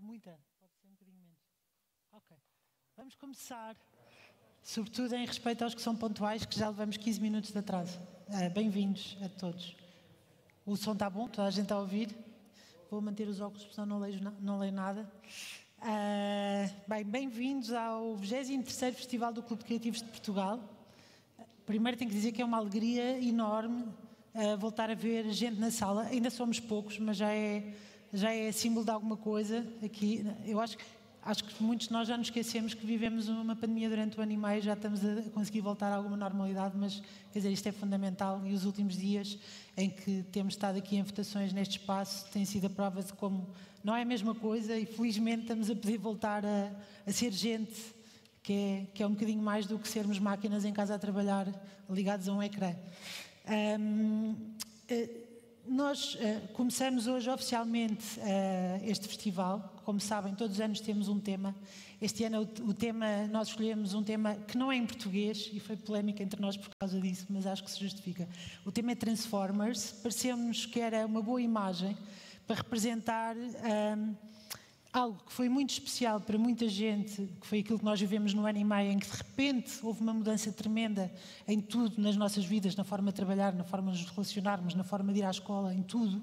Muita? Pode ser um bocadinho menos. Ok. Vamos começar, sobretudo em respeito aos que são pontuais, que já levamos 15 minutos de atraso. Uh, Bem-vindos a todos. O som está bom? Toda a gente está a ouvir? Vou manter os óculos, senão não leio, não leio nada. Uh, bem, bem-vindos ao 23º Festival do Clube de Criativos de Portugal. Primeiro tenho que dizer que é uma alegria enorme uh, voltar a ver gente na sala. Ainda somos poucos, mas já é, já é símbolo de alguma coisa aqui. Eu acho que acho que muitos de nós já nos esquecemos que vivemos uma pandemia durante o ano e meio, já estamos a conseguir voltar a alguma normalidade, mas quer dizer, isto é fundamental e os últimos dias em que temos estado aqui em votações neste espaço têm sido a prova de como não é a mesma coisa e felizmente estamos a poder voltar a, a ser gente que é, que é um bocadinho mais do que sermos máquinas em casa a trabalhar ligados a um ecrã. Um, eh, nós uh, começamos hoje oficialmente uh, este festival. Como sabem, todos os anos temos um tema. Este ano o, o, tema, nós escolhemos um tema que não é em português e foi polémica entre nós por causa disso, mas acho que se justifica. O tema é Transformers. Pareceu-nos que era uma boa imagem para representar um, algo que foi muito especial para muita gente, que foi aquilo que nós vivemos no ano e meio, em que de repente houve uma mudança tremenda em tudo nas nossas vidas, na forma de trabalhar, na forma de nos relacionarmos, na forma de ir à escola, em tudo,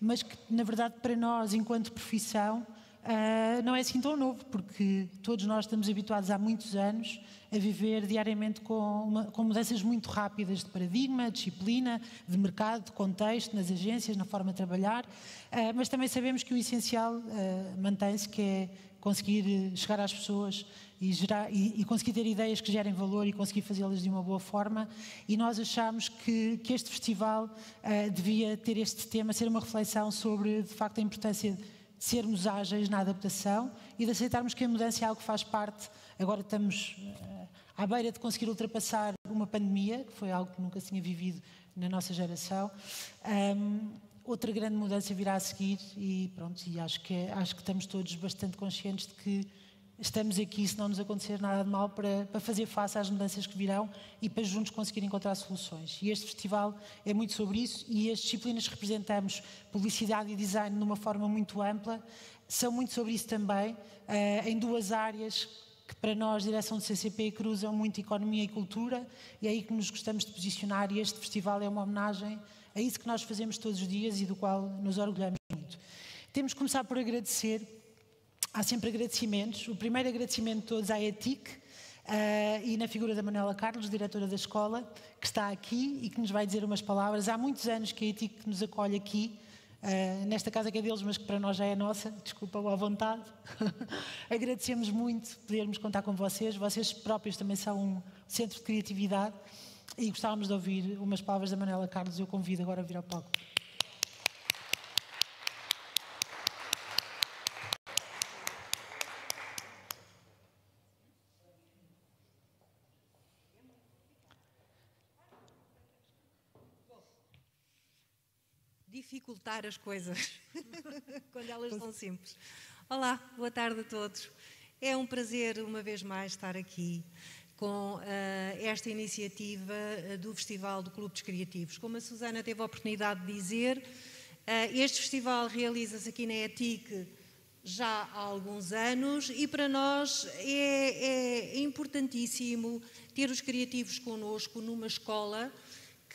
mas que na verdade para nós, enquanto profissão, uh, não é assim tão novo, porque todos nós estamos habituados há muitos anos a viver diariamente com, uma, com mudanças muito rápidas de paradigma, de disciplina, de mercado, de contexto, nas agências, na forma de trabalhar, uh, mas também sabemos que o essencial uh, mantém-se, que é conseguir chegar às pessoas e, gerar, e, e, conseguir ter ideias que gerem valor e conseguir fazê-las de uma boa forma. E nós achamos que, que este festival uh, devia ter este tema, ser uma reflexão sobre, de facto, a importância sermos ágeis na adaptação e de aceitarmos que a mudança é algo que faz parte. Agora estamos à beira de conseguir ultrapassar uma pandemia, que foi algo que nunca se tinha vivido na nossa geração. Um, outra grande mudança virá a seguir e pronto, e acho que, é, acho que estamos todos bastante conscientes de que estamos aqui, se não nos acontecer nada de mal, para, para fazer face às mudanças que virão e para juntos conseguir encontrar soluções. E este festival é muito sobre isso e as disciplinas que representamos, publicidade e design, de uma forma muito ampla, são muito sobre isso também, uh, em duas áreas que para nós, direção do CCP, cruzam muito economia e cultura, e é aí que nos gostamos de posicionar, e este festival é uma homenagem a isso que nós fazemos todos os dias e do qual nos orgulhamos muito. Temos que começar por agradecer, há sempre agradecimentos, o primeiro agradecimento de todos à ETIC, Uh, e na figura da Manuela Carlos, diretora da escola, que está aqui e que nos vai dizer umas palavras. Há muitos anos que a ETIC nos acolhe aqui uh, nesta casa que é deles, mas que para nós já é nossa, desculpa à vontade. Agradecemos muito podermos contar com vocês. Vocês próprios também são um centro de criatividade e gostávamos de ouvir umas palavras da Manela Carlos. Eu convido agora a vir ao palco. Dificultar as coisas quando elas são simples. Olá, boa tarde a todos. É um prazer, uma vez mais, estar aqui com uh, esta iniciativa uh, do Festival do Clube dos Criativos. Como a Susana teve a oportunidade de dizer, uh, este festival realiza-se aqui na ETIC já há alguns anos e para nós é, é importantíssimo ter os criativos connosco numa escola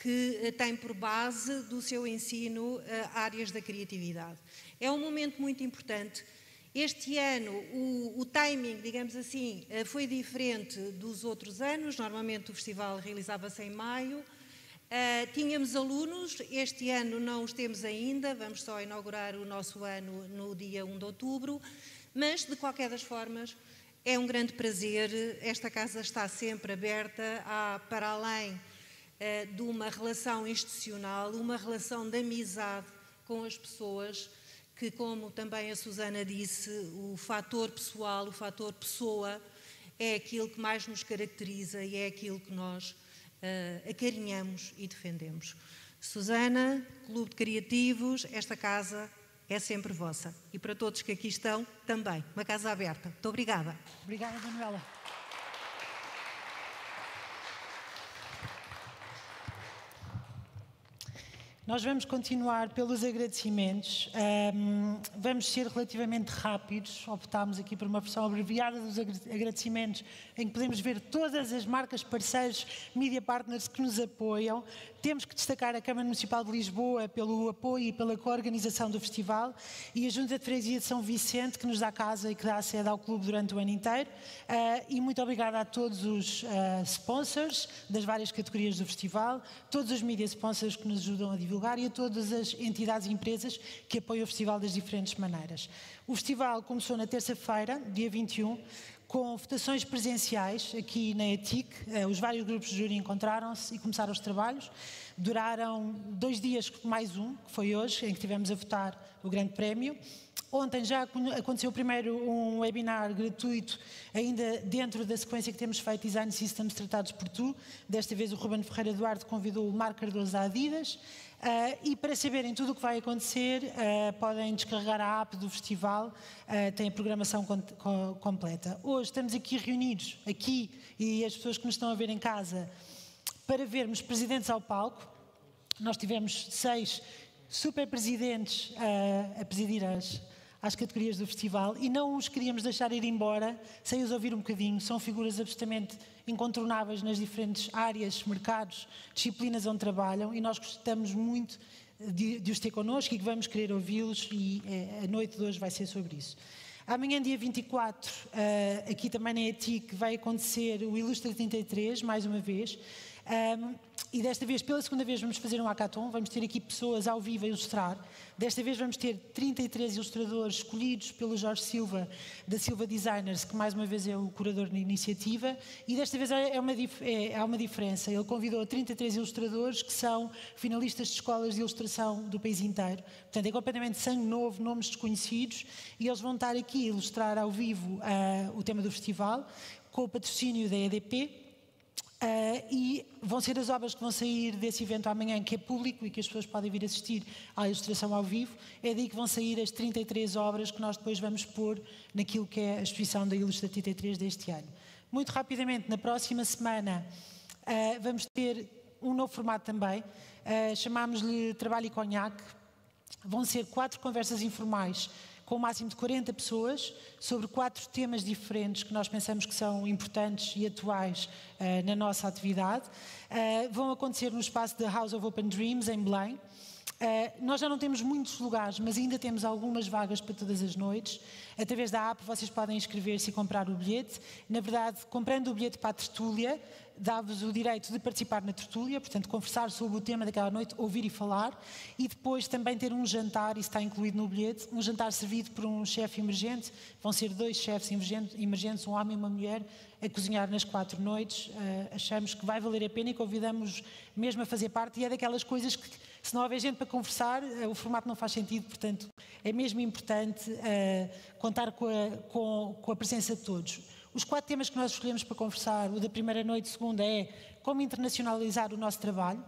que eh, tem por base do seu ensino eh, áreas da criatividade. É um momento muito importante. Este ano o, o, timing, digamos assim, eh, foi diferente dos outros anos. Normalmente o festival realizava-se em maio. Uh, tínhamos alunos, este ano não os temos ainda, vamos só inaugurar o nosso ano no dia 1 de outubro, mas de qualquer das formas é um grande prazer. Esta casa está sempre aberta a, para além eh, de uma relação institucional, uma relação de amizade com as pessoas, que, como também a Susana disse, o fator pessoal, o fator pessoa, é aquilo que mais nos caracteriza e é aquilo que nós uh, acarinhamos e defendemos. Susana, Clube de Criativos, esta casa é sempre vossa. E para todos que aqui estão, também. Uma casa aberta. Muito obrigada. Obrigada, Manuela. Nós vamos continuar pelos agradecimentos. Um, vamos ser relativamente rápidos. Optámos aqui por uma versão abreviada dos agradecimentos, em que podemos ver todas as marcas, parceiros, media partners que nos apoiam. Temos que destacar a Câmara Municipal de Lisboa pelo apoio e pela coorganização do festival e a Junta de Freguesia de São Vicente, que nos dá casa e que dá sede ao clube durante o ano inteiro. Uh, e muito obrigada a todos os uh, sponsors das várias categorias do festival, todos os media sponsors que nos ajudam a divulgar e a todas as entidades e empresas que apoiam o festival das diferentes maneiras. O festival começou na terça-feira, dia 21, com votações presenciais aqui na ETIC. Eh, os vários grupos de júri encontraram-se e começaram os trabalhos. Duraram dois dias, mais um, que foi hoje, em que tivemos a votar o Grande Prémio. Ontem já aconteceu primeiro um webinar gratuito, ainda dentro da sequência que temos feito Design Systems Tratados por Tu. Desta vez o Ruben Ferreira Duarte convidou o Marco Cardoso da Adidas. Uh, e para saberem tudo o que vai acontecer, uh, podem descarregar a app do festival, uh, tem a programação com, completa. Hoje estamos aqui reunidos, aqui e as pessoas que nos estão a ver em casa, para vermos presidentes ao palco. Nós tivemos seis super presidentes a presidir as, às categorias do festival e não os queríamos deixar ir embora sem os ouvir um bocadinho. São figuras absolutamente incontornáveis nas diferentes áreas, mercados, disciplinas onde trabalham e nós gostamos muito de, de os ter connosco e que vamos querer ouvi-los e é, a noite de hoje vai ser sobre isso. Amanhã, dia 24, uh, eh, aqui também na ETIC, vai acontecer o Ilustra 33, mais uma vez. Um, e desta vez, pela segunda vez, vamos fazer um hackathon. Vamos ter aqui pessoas ao vivo a ilustrar. Desta vez, vamos ter 33 ilustradores escolhidos pelo Jorge Silva, da Silva Designers, que mais uma vez é o curador na iniciativa. E desta vez é uma, é, há uma diferença. Ele convidou 33 ilustradores que são finalistas de escolas de ilustração do país inteiro. Portanto, é completamente sangue novo, nomes desconhecidos. E eles vão estar aqui a ilustrar ao vivo uh, o tema do festival, com o patrocínio da EDP Uh, e vão ser as obras que vão sair desse evento amanhã, que é público e que as pessoas podem vir assistir à ilustração ao vivo. É daí que vão sair as 33 obras que nós depois vamos pôr naquilo que é a exposição da Ilustra 33 deste ano. Muito rapidamente, na próxima semana, uh, vamos ter um novo formato também. Uh, Chamámos-lhe Trabalho e Conhaque. Vão ser quatro conversas informais com o máximo de 40 pessoas sobre quatro temas diferentes que nós pensamos que são importantes e atuais uh, na nossa atividade. Uh, vão acontecer no espaço da House of Open Dreams, em Belém. Uh, nós já não temos muitos lugares, mas ainda temos algumas vagas para todas as noites. Através da app vocês podem inscrever-se e comprar o bilhete. Na verdade, comprando o bilhete para a tertúlia, dá-vos o direito de participar na tertúlia, portanto, conversar sobre o tema daquela noite, ouvir e falar, e depois também ter um jantar, isso está incluído no bilhete, um jantar servido por um chefe emergente. Vão ser dois chefes emergentes, um homem e uma mulher, a cozinhar nas quatro noites. Uh, achamos que vai valer a pena e convidamos mesmo a fazer parte, e é daquelas coisas que, se não houver gente para conversar, uh, o formato não faz sentido, portanto, é mesmo importante uh, contar com a, com, com a presença de todos. Os quatro temas que nós escolhemos para conversar, o da primeira noite, segunda é como internacionalizar o nosso trabalho.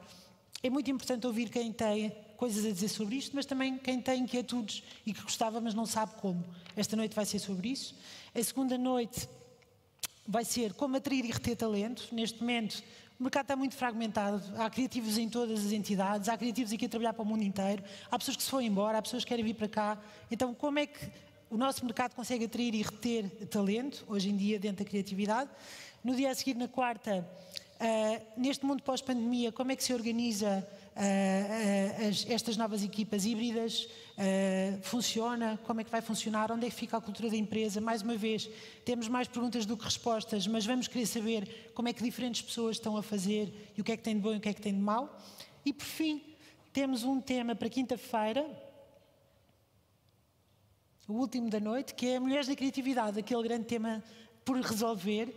É muito importante ouvir quem tem coisas a dizer sobre isto, mas também quem tem inquietudes e que gostava, mas não sabe como. Esta noite vai ser sobre isso. A segunda noite vai ser como atrair e reter talento. Neste momento, o mercado está muito fragmentado. Há criativos em todas as entidades, há criativos aqui a trabalhar para o mundo inteiro, há pessoas que se foram embora, há pessoas que querem vir para cá. Então, como é que o nosso mercado consegue atrair e reter talento, hoje em dia, dentro da criatividade. No dia a seguir, na quarta, uh, neste mundo pós-pandemia, como é que se organiza uh, as, estas novas equipas híbridas? funciona? Como é que vai funcionar? Onde é que fica a cultura da empresa? Mais uma vez, temos mais perguntas do que respostas, mas vamos querer saber como é que diferentes pessoas estão a fazer e o que é que tem de bom e o que é que tem de mau. E, por fim, temos um tema para quinta-feira, o último da noite, que é Mulheres da Criatividade, aquele grande tema por resolver.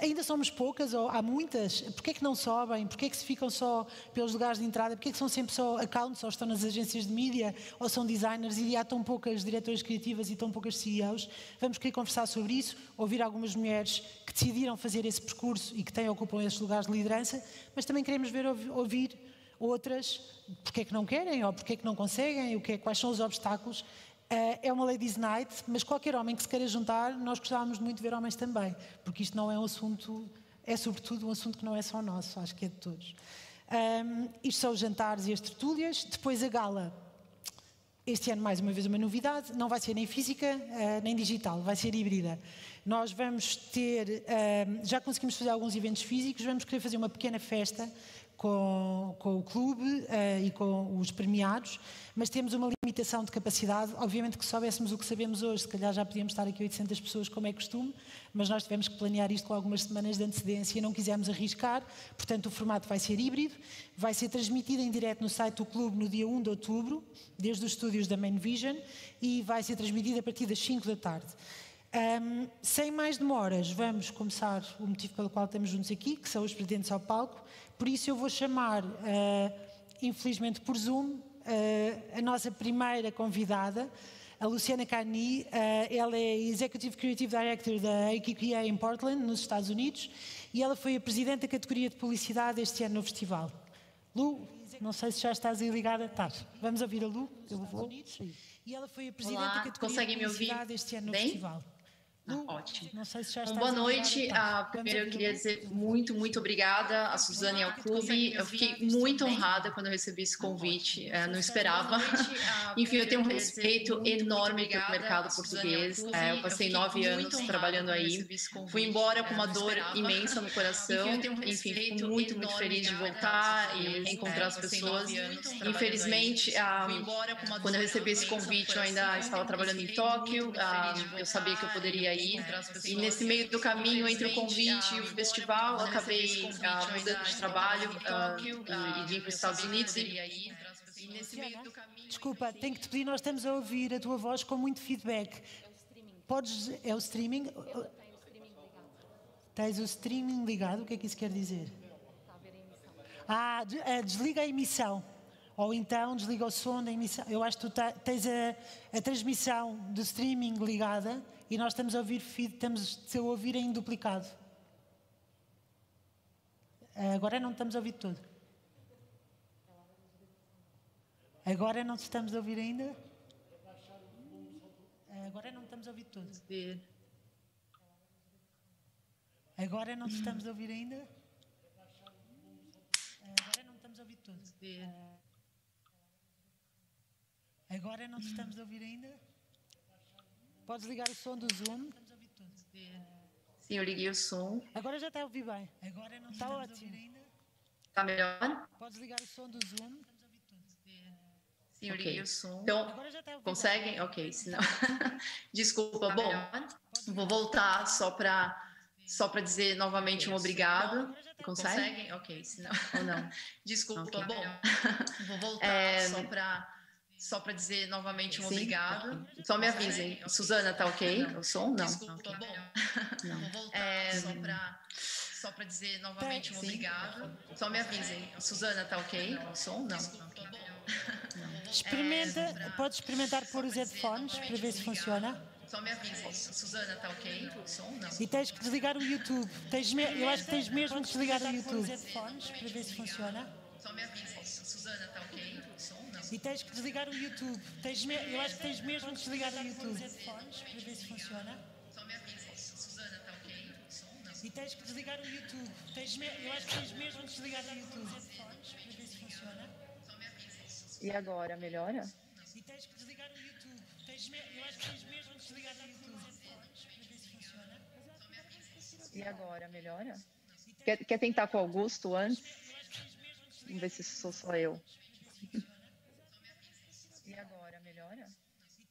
Ainda somos poucas, ou há muitas, porquê é que não sobem? Porquê é que se ficam só pelos lugares de entrada? Porquê é que são sempre só accounts, ou estão nas agências de mídia, ou são designers, e há tão poucas diretoras criativas e tão poucas CEOs? Vamos querer conversar sobre isso, ouvir algumas mulheres que decidiram fazer esse percurso e que têm, ocupam esses lugares de liderança, mas também queremos ver, ouvir outras, porque é que não querem, ou porque é que não conseguem, o que é, quais são os obstáculos é uma ladies night, mas qualquer homem que se queira juntar, nós gostávamos muito de ver homens também, porque isto não é um assunto, é sobretudo um assunto que não é só nosso, acho que é de todos. Um, isto são os jantares e as tertúlias. Depois a gala. Este ano, mais uma vez, uma novidade. Não vai ser nem física uh, nem digital, vai ser híbrida. Nós vamos ter, uh, já conseguimos fazer alguns eventos físicos, vamos querer fazer uma pequena festa com, com o clube uh, e com os premiados, mas temos uma limitação de capacidade. Obviamente que se soubéssemos o que sabemos hoje, se calhar já podíamos estar aqui 800 pessoas, como é costume, mas nós tivemos que planear isto com algumas semanas de antecedência e não quisemos arriscar. Portanto, o formato vai ser híbrido, vai ser transmitido em direto no site do clube no dia 1 de outubro, desde os estúdios da Main Vision, e vai ser transmitido a partir das 5 da tarde. Um, sem mais demoras, vamos começar o motivo pelo qual estamos juntos aqui, que são os presidentes ao palco. Por isso, eu vou chamar, uh, infelizmente por Zoom, uh, a nossa primeira convidada, a Luciana Carni. Uh, ela é Executive Creative Director da AQQA em Portland, nos Estados Unidos, e ela foi a presidente da categoria de publicidade este ano no festival. Lu, não sei se já estás aí ligada. Estás. Vamos ouvir a Lu? Eu vou. E ela foi a presidente Olá, da categoria de publicidade este ano no Bem? festival. Ah, ótimo. Não sei se já Bom, estás boa noite. tá. Ah, primeiro eu queria dizer muito, muito obrigada a Suzane e ao clube. Eu fiquei muito honrada quando eu recebi esse convite. Eh, não esperava. Enfim, eu tenho um respeito enorme pelo mercado português. Eh, eu passei nove anos trabalhando aí. Fui embora com uma dor imensa no coração. Enfim, fico muito, muito feliz de voltar e reencontrar as pessoas. Infelizmente, ah, quando eu recebi esse convite, eu ainda estava trabalhando em Tóquio. Ah, eu sabia que eu poderia ir. E nesse meio do caminho entre o convite e o festival, acabei ah, mudando de trabalho ah, e, e vim para os Estados Unidos. E, caminho. Desculpa, tenho que te pedir, nós estamos a ouvir a tua voz com muito feedback. Podes. É o streaming? Tens o streaming ligado? O que é que isso quer dizer? Ah, eh, desliga a emissão. Ou então desliga o som da emissão. Eu acho que tu tens a, a transmissão do streaming ligada e nós estamos a ouvir feed, estamos a ouvir em duplicado. Agora não estamos a ouvir tudo. Agora não estamos a ouvir ainda? Agora não estamos a ouvir tudo. Agora não estamos a ouvir ainda? Agora não estamos a ouvir tudo. Agora não estamos a ouvir ainda? Podes ligar o som do Zoom? Sim, eu liguei o som. Agora já está a ouvir bem. Agora não está ótimo. ainda? Tá melhor? Podes ligar o som do Zoom? Sim, eu liguei o som. Então, Agora já está a ouvir conseguem? Ok, senão. Desculpa. Bom, vou voltar só para só para dizer novamente um obrigado. Conseguem? Ok, senão. Ou não? Desculpa. Ok. Bom, vou voltar É, só para só para dizer novamente um Sim? obrigado. Só me avisem. Suzana, tá ok? O som? Não. Desculpa, bom. Não. Vou voltar É, só para só para dizer novamente um Sim. obrigado. Só me avisem. Suzana, tá ok? O som? Não. Desculpa, bom. Experimenta, podes experimentar pôr os headphones para ver se funciona. Só me avisem. Suzana, tá ok? O som? Não. E tens que desligar o YouTube. Tens me- eu acho que tens mesmo que desligar o YouTube. Os headphones para ver se funciona. Só me avisem. Suzana, tá ok? E tens que desligar o YouTube. Tens me- eu acho que tens mesmo que desligar o YouTube. Para ver se funciona. Tá. E tens que desligar o YouTube. Tens me- eu acho que tens mesmo que desligar o YouTube. Para ver se funciona. E agora, melhora? E tens que desligar o YouTube. Tens me- eu acho que tens mesmo que desligar o YouTube. Para ver se funciona. E agora, melhora? Quer, quer tentar com o Augusto antes? Vamos ver se sou só eu.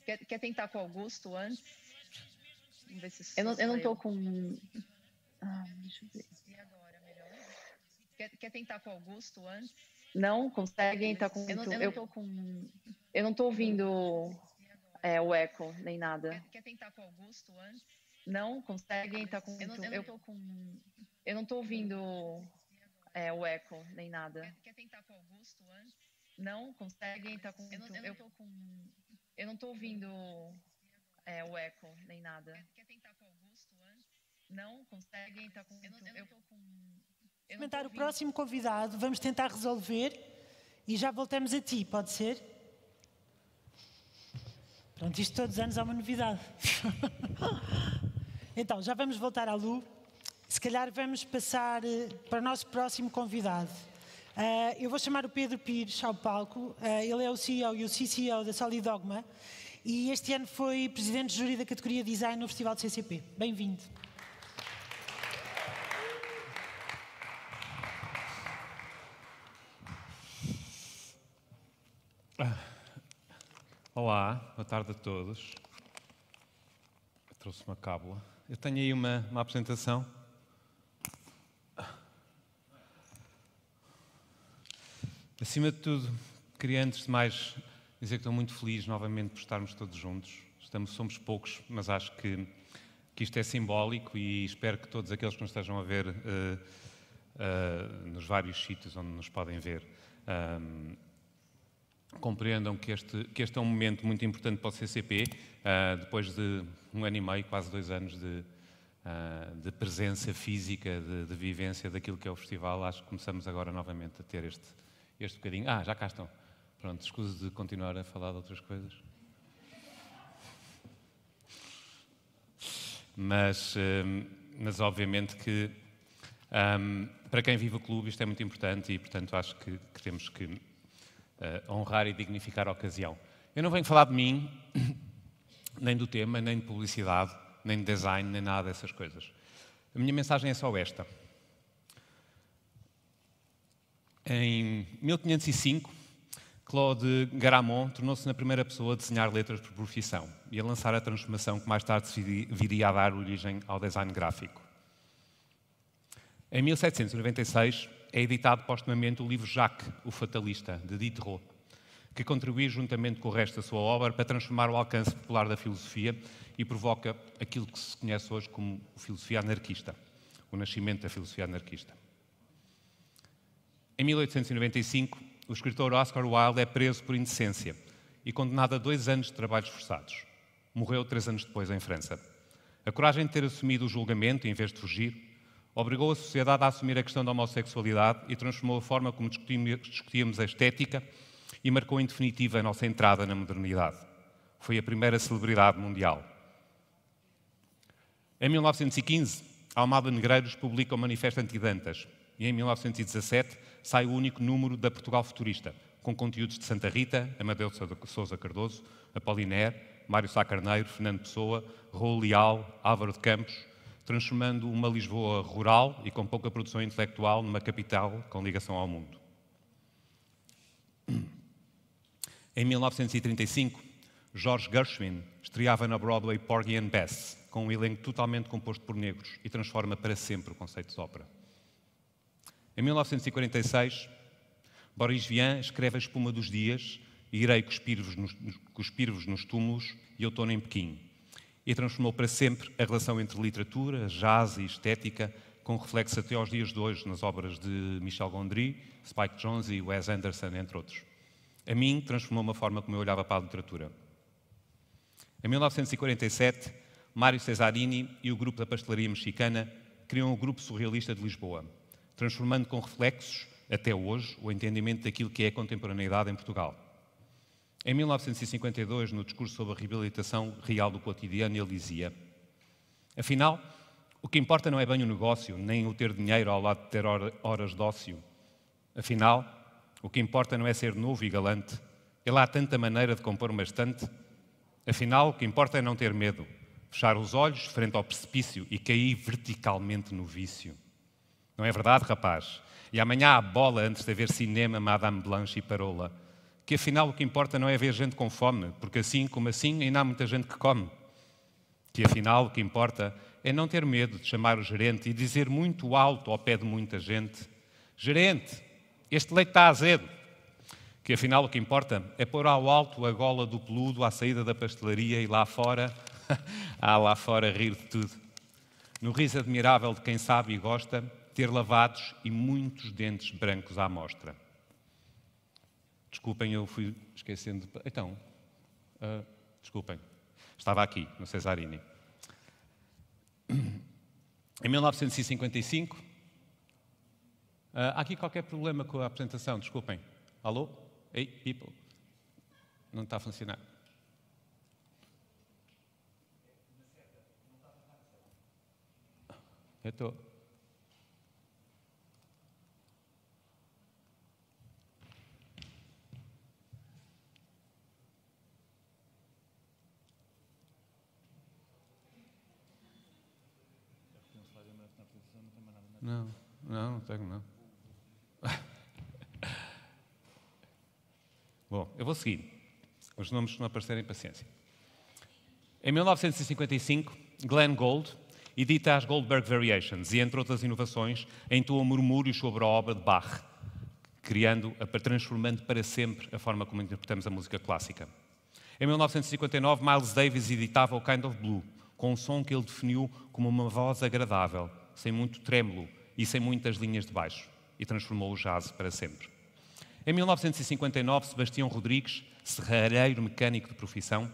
Quer, quer tentar com o Augusto antes? Vamos ver se Eu não, eu não tô com. Ah, deixa eu ver. Quer, quer tentar com o Augusto antes? Não? Conseguem? Tá com... Eu não, eu eu, não tô com. eu não tô ouvindo é, o eco, nem nada. Quer, quer tentar com o Augusto antes? Não? Conseguem? Tá com... Eu não, eu não tô com. Eu não tô ouvindo é, o eco, nem nada. Quer, quer tentar com o Augusto antes? Não? Conseguem? Tá com... Eu não, eu não tô com. Eu não tô ouvindo é, o eco, nem nada. Quer, quer tentar com o Augusto antes? Não? Conseguem? Tá com... Eu não, eu não com. eu Experimentar o próximo convidado, vamos tentar resolver e já voltamos a ti, pode ser? Pronto, isto todos os anos há uma novidade. então, já vamos voltar à Lu. Se calhar vamos passar eh, para o nosso próximo convidado. Uh, eu vou chamar o Pedro Pires ao palco. Uh, ele é o CEO e o CCO da Solidogma e este ano foi presidente de júri da categoria Design no Festival de CCP. Bem-vindo. Olá, boa tarde a todos. Trouxe uma cábula. Eu tenho aí uma, uma apresentação. Acima de tudo, queria antes de mais dizer que estou muito feliz novamente por estarmos todos juntos. Estamos, somos poucos, mas acho que, que isto é simbólico e espero que todos aqueles que nos estejam a ver uh, uh, nos vários sítios onde nos podem ver um, compreendam que este, que este é um momento muito importante para o CCP, uh, depois de um ano e meio, quase dois anos de, de presença física, de, de vivência daquilo que é o festival. Acho que começamos agora novamente a ter este este bocadinho. Ah, já cá estão. Pronto, escuso de continuar a falar de outras coisas. Mas, hum, mas obviamente que um, para quem vive o clube isto é muito importante e, portanto, acho que, que temos que uh, honrar e dignificar a ocasião. Eu não venho falar de mim, nem do tema, nem de publicidade, nem de design, nem nada dessas coisas. A minha mensagem é só esta. Em 1505, Claude Garamond tornou-se na primeira pessoa a desenhar letras por profissão e a lançar a transformação que mais tarde viria a dar origem ao design gráfico. Em 1796 é editado postumamente o livro Jacques, o Fatalista, de Diderot, que contribui juntamente com o resto da sua obra para transformar o alcance popular da filosofia e provoca aquilo que se conhece hoje como filosofia anarquista, o nascimento da filosofia anarquista. Em 1895, o escritor Oscar Wilde é preso por indecência e condenado a dois anos de trabalhos forçados. Morreu três anos depois em França. A coragem de ter assumido o julgamento em vez de fugir obrigou a sociedade a assumir a questão da homossexualidade e transformou a forma como discutíamos a estética e marcou em definitiva a nossa entrada na modernidade. Foi a primeira celebridade mundial. Em 1915, Almada Negreiros publica o Manifesto Antidantas e em 1917 sai o único número da Portugal Futurista, com conteúdos de Santa Rita, Amadeu de Sousa Cardoso, Apolinaire, Mário Sá Carneiro, Fernando Pessoa, Raul Leal, Álvaro de Campos, transformando uma Lisboa rural e com pouca produção intelectual numa capital com ligação ao mundo. Em 1935, George Gershwin estreava na Broadway Porgy and Bess, com um elenco totalmente composto por negros e transforma para sempre o conceito de ópera. Em 1946, Boris Vian escreve A Espuma dos Dias e Irei cuspir-vos nos, cuspir nos túmulos e Outono em Pequim. E transformou para sempre a relação entre literatura, jazz e estética, com reflexo até aos dias de hoje nas obras de Michel Gondry, Spike Jonze e Wes Anderson, entre outros. A mim, transformou uma forma como eu olhava para a literatura. Em 1947, Mário Cesarini e o grupo da pastelaria mexicana criam o Grupo Surrealista de Lisboa, transformando com reflexos, até hoje, o entendimento daquilo que é a contemporaneidade em Portugal. Em 1952, no discurso sobre a reabilitação real do cotidiano, ele dizia: Afinal, o que importa não é bem o negócio, nem o ter dinheiro ao lado de ter horas de ócio. Afinal, o que importa não é ser novo e galante. É lá tanta maneira de compor uma estante. Afinal, o que importa é não ter medo, fechar os olhos frente ao precipício e cair verticalmente no vício. Não é verdade, rapaz? E amanhã há bola antes de haver cinema, Madame Blanche e Parola. Que afinal o que importa não é ver gente com fome, porque assim como assim ainda há muita gente que come. Que afinal o que importa é não ter medo de chamar o gerente e dizer muito alto ao pé de muita gente: Gerente, este leite está azedo. Que afinal o que importa é pôr ao alto a gola do peludo à saída da pastelaria e lá fora, há lá fora rir de tudo. No riso admirável de quem sabe e gosta, ter lavados e muitos dentes brancos à mostra. Desculpem, eu fui esquecendo. Então, uh, desculpem, estava aqui, no Cesarini. Em 1955, uh, há aqui qualquer problema com a apresentação, desculpem. Alô? Ei, people. Não está a funcionar. Eu estou. Não, não, não tenho, não. Bom, eu vou seguir. Os nomes não aparecerem, paciência. Em 1955, Glenn Gould edita as Goldberg Variations e, entre outras inovações, entoa murmúrios sobre a obra de Bach, criando, transformando para sempre a forma como interpretamos a música clássica. Em 1959, Miles Davis editava o Kind of Blue, com um som que ele definiu como uma voz agradável, sem muito trêmulo e sem muitas linhas de baixo, e transformou o jazz para sempre. Em 1959, Sebastião Rodrigues, serrareiro mecânico de profissão,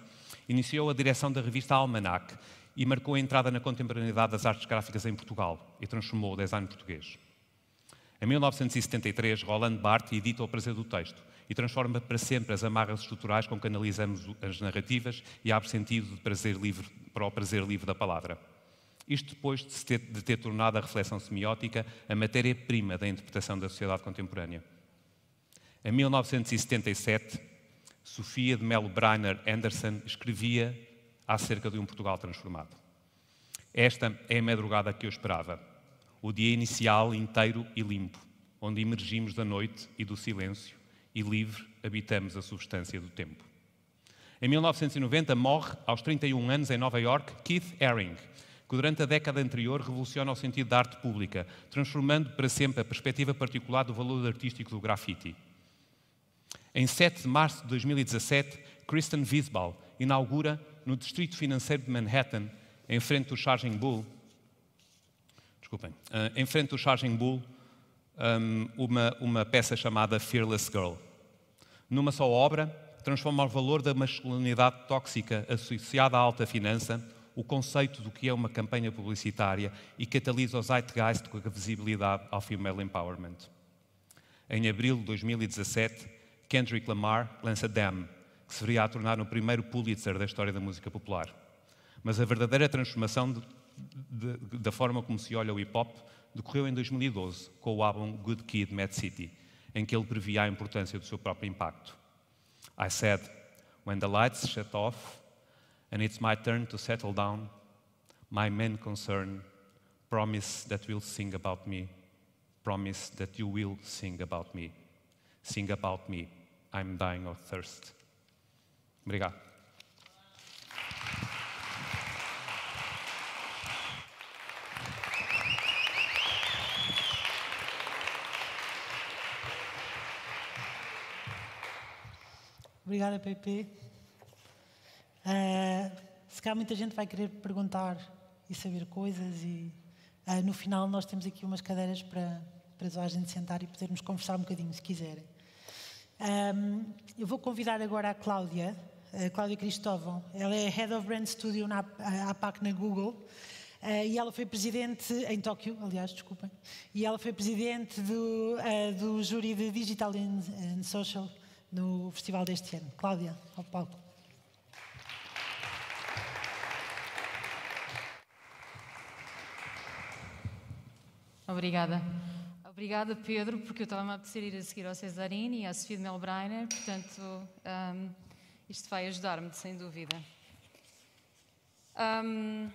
iniciou a direção da revista Almanac e marcou a entrada na contemporaneidade das artes gráficas em Portugal e transformou o design português. Em 1973, Roland Barthes edita O Prazer do Texto e transforma para sempre as amarras estruturais com que analisamos as narrativas e abre sentido de prazer livre, para o prazer livre da palavra. Isto depois de, ter, de ter tornado a reflexão semiótica a matéria-prima da interpretação da sociedade contemporânea. Em 1977, Sofia de Melo Breiner Anderson escrevia acerca de um Portugal transformado. Esta é a madrugada que eu esperava, o dia inicial inteiro e limpo, onde emergimos da noite e do silêncio e livre habitamos a substância do tempo. Em 1990 morre, aos 31 anos, em Nova York, Keith Haring, que durante a década anterior revoluciona o sentido da arte pública, transformando para sempre a perspectiva particular do valor artístico do grafite. Em 7 de março de 2017, Kristen Wiesbal inaugura no Distrito Financeiro de Manhattan, em frente do Charging Bull, desculpem, uh, em frente do Charging Bull, um, uma, uma peça chamada Fearless Girl. Numa só obra, transforma o valor da masculinidade tóxica associada à alta finança, o conceito do que é uma campanha publicitária e catalisa o zeitgeist com a visibilidade ao female empowerment. Em abril de 2017, Kendrick Lamar lança Damn, que se viria a tornar no primeiro Pulitzer da história da música popular. Mas a verdadeira transformação de, de, da forma como se olha o hip hop decorreu em 2012 com o álbum Good Kid, Mad City, em que ele previa a importância do seu próprio impacto. I said, when the lights shut off and it's my turn to settle down, my main concern, promise that we'll sing about me, promise that you will sing about me, sing about me. I'm dying of thirst. Obrigado. Obrigada, Pepe. Uh, se calhar muita gente vai querer perguntar e saber coisas e uh, no final nós temos aqui umas cadeiras para, para a gente sentar e podermos conversar um bocadinho, se quiserem. Um, eu vou convidar agora a Cláudia, a Cláudia Cristóvão. Ela é Head of Brand Studio na APAC na Google. Uh, e ela foi presidente em Tóquio, aliás, desculpem. E ela foi presidente do, uh, do júri de Digital and, and Social no festival deste ano. Cláudia, ao palco. Obrigada. Obrigada, Pedro, porque eu estava-me a apetecer ir a seguir ao Cesarini e à Sofia de Melbreiner, portanto, um, isto vai ajudar-me, sem dúvida. Um,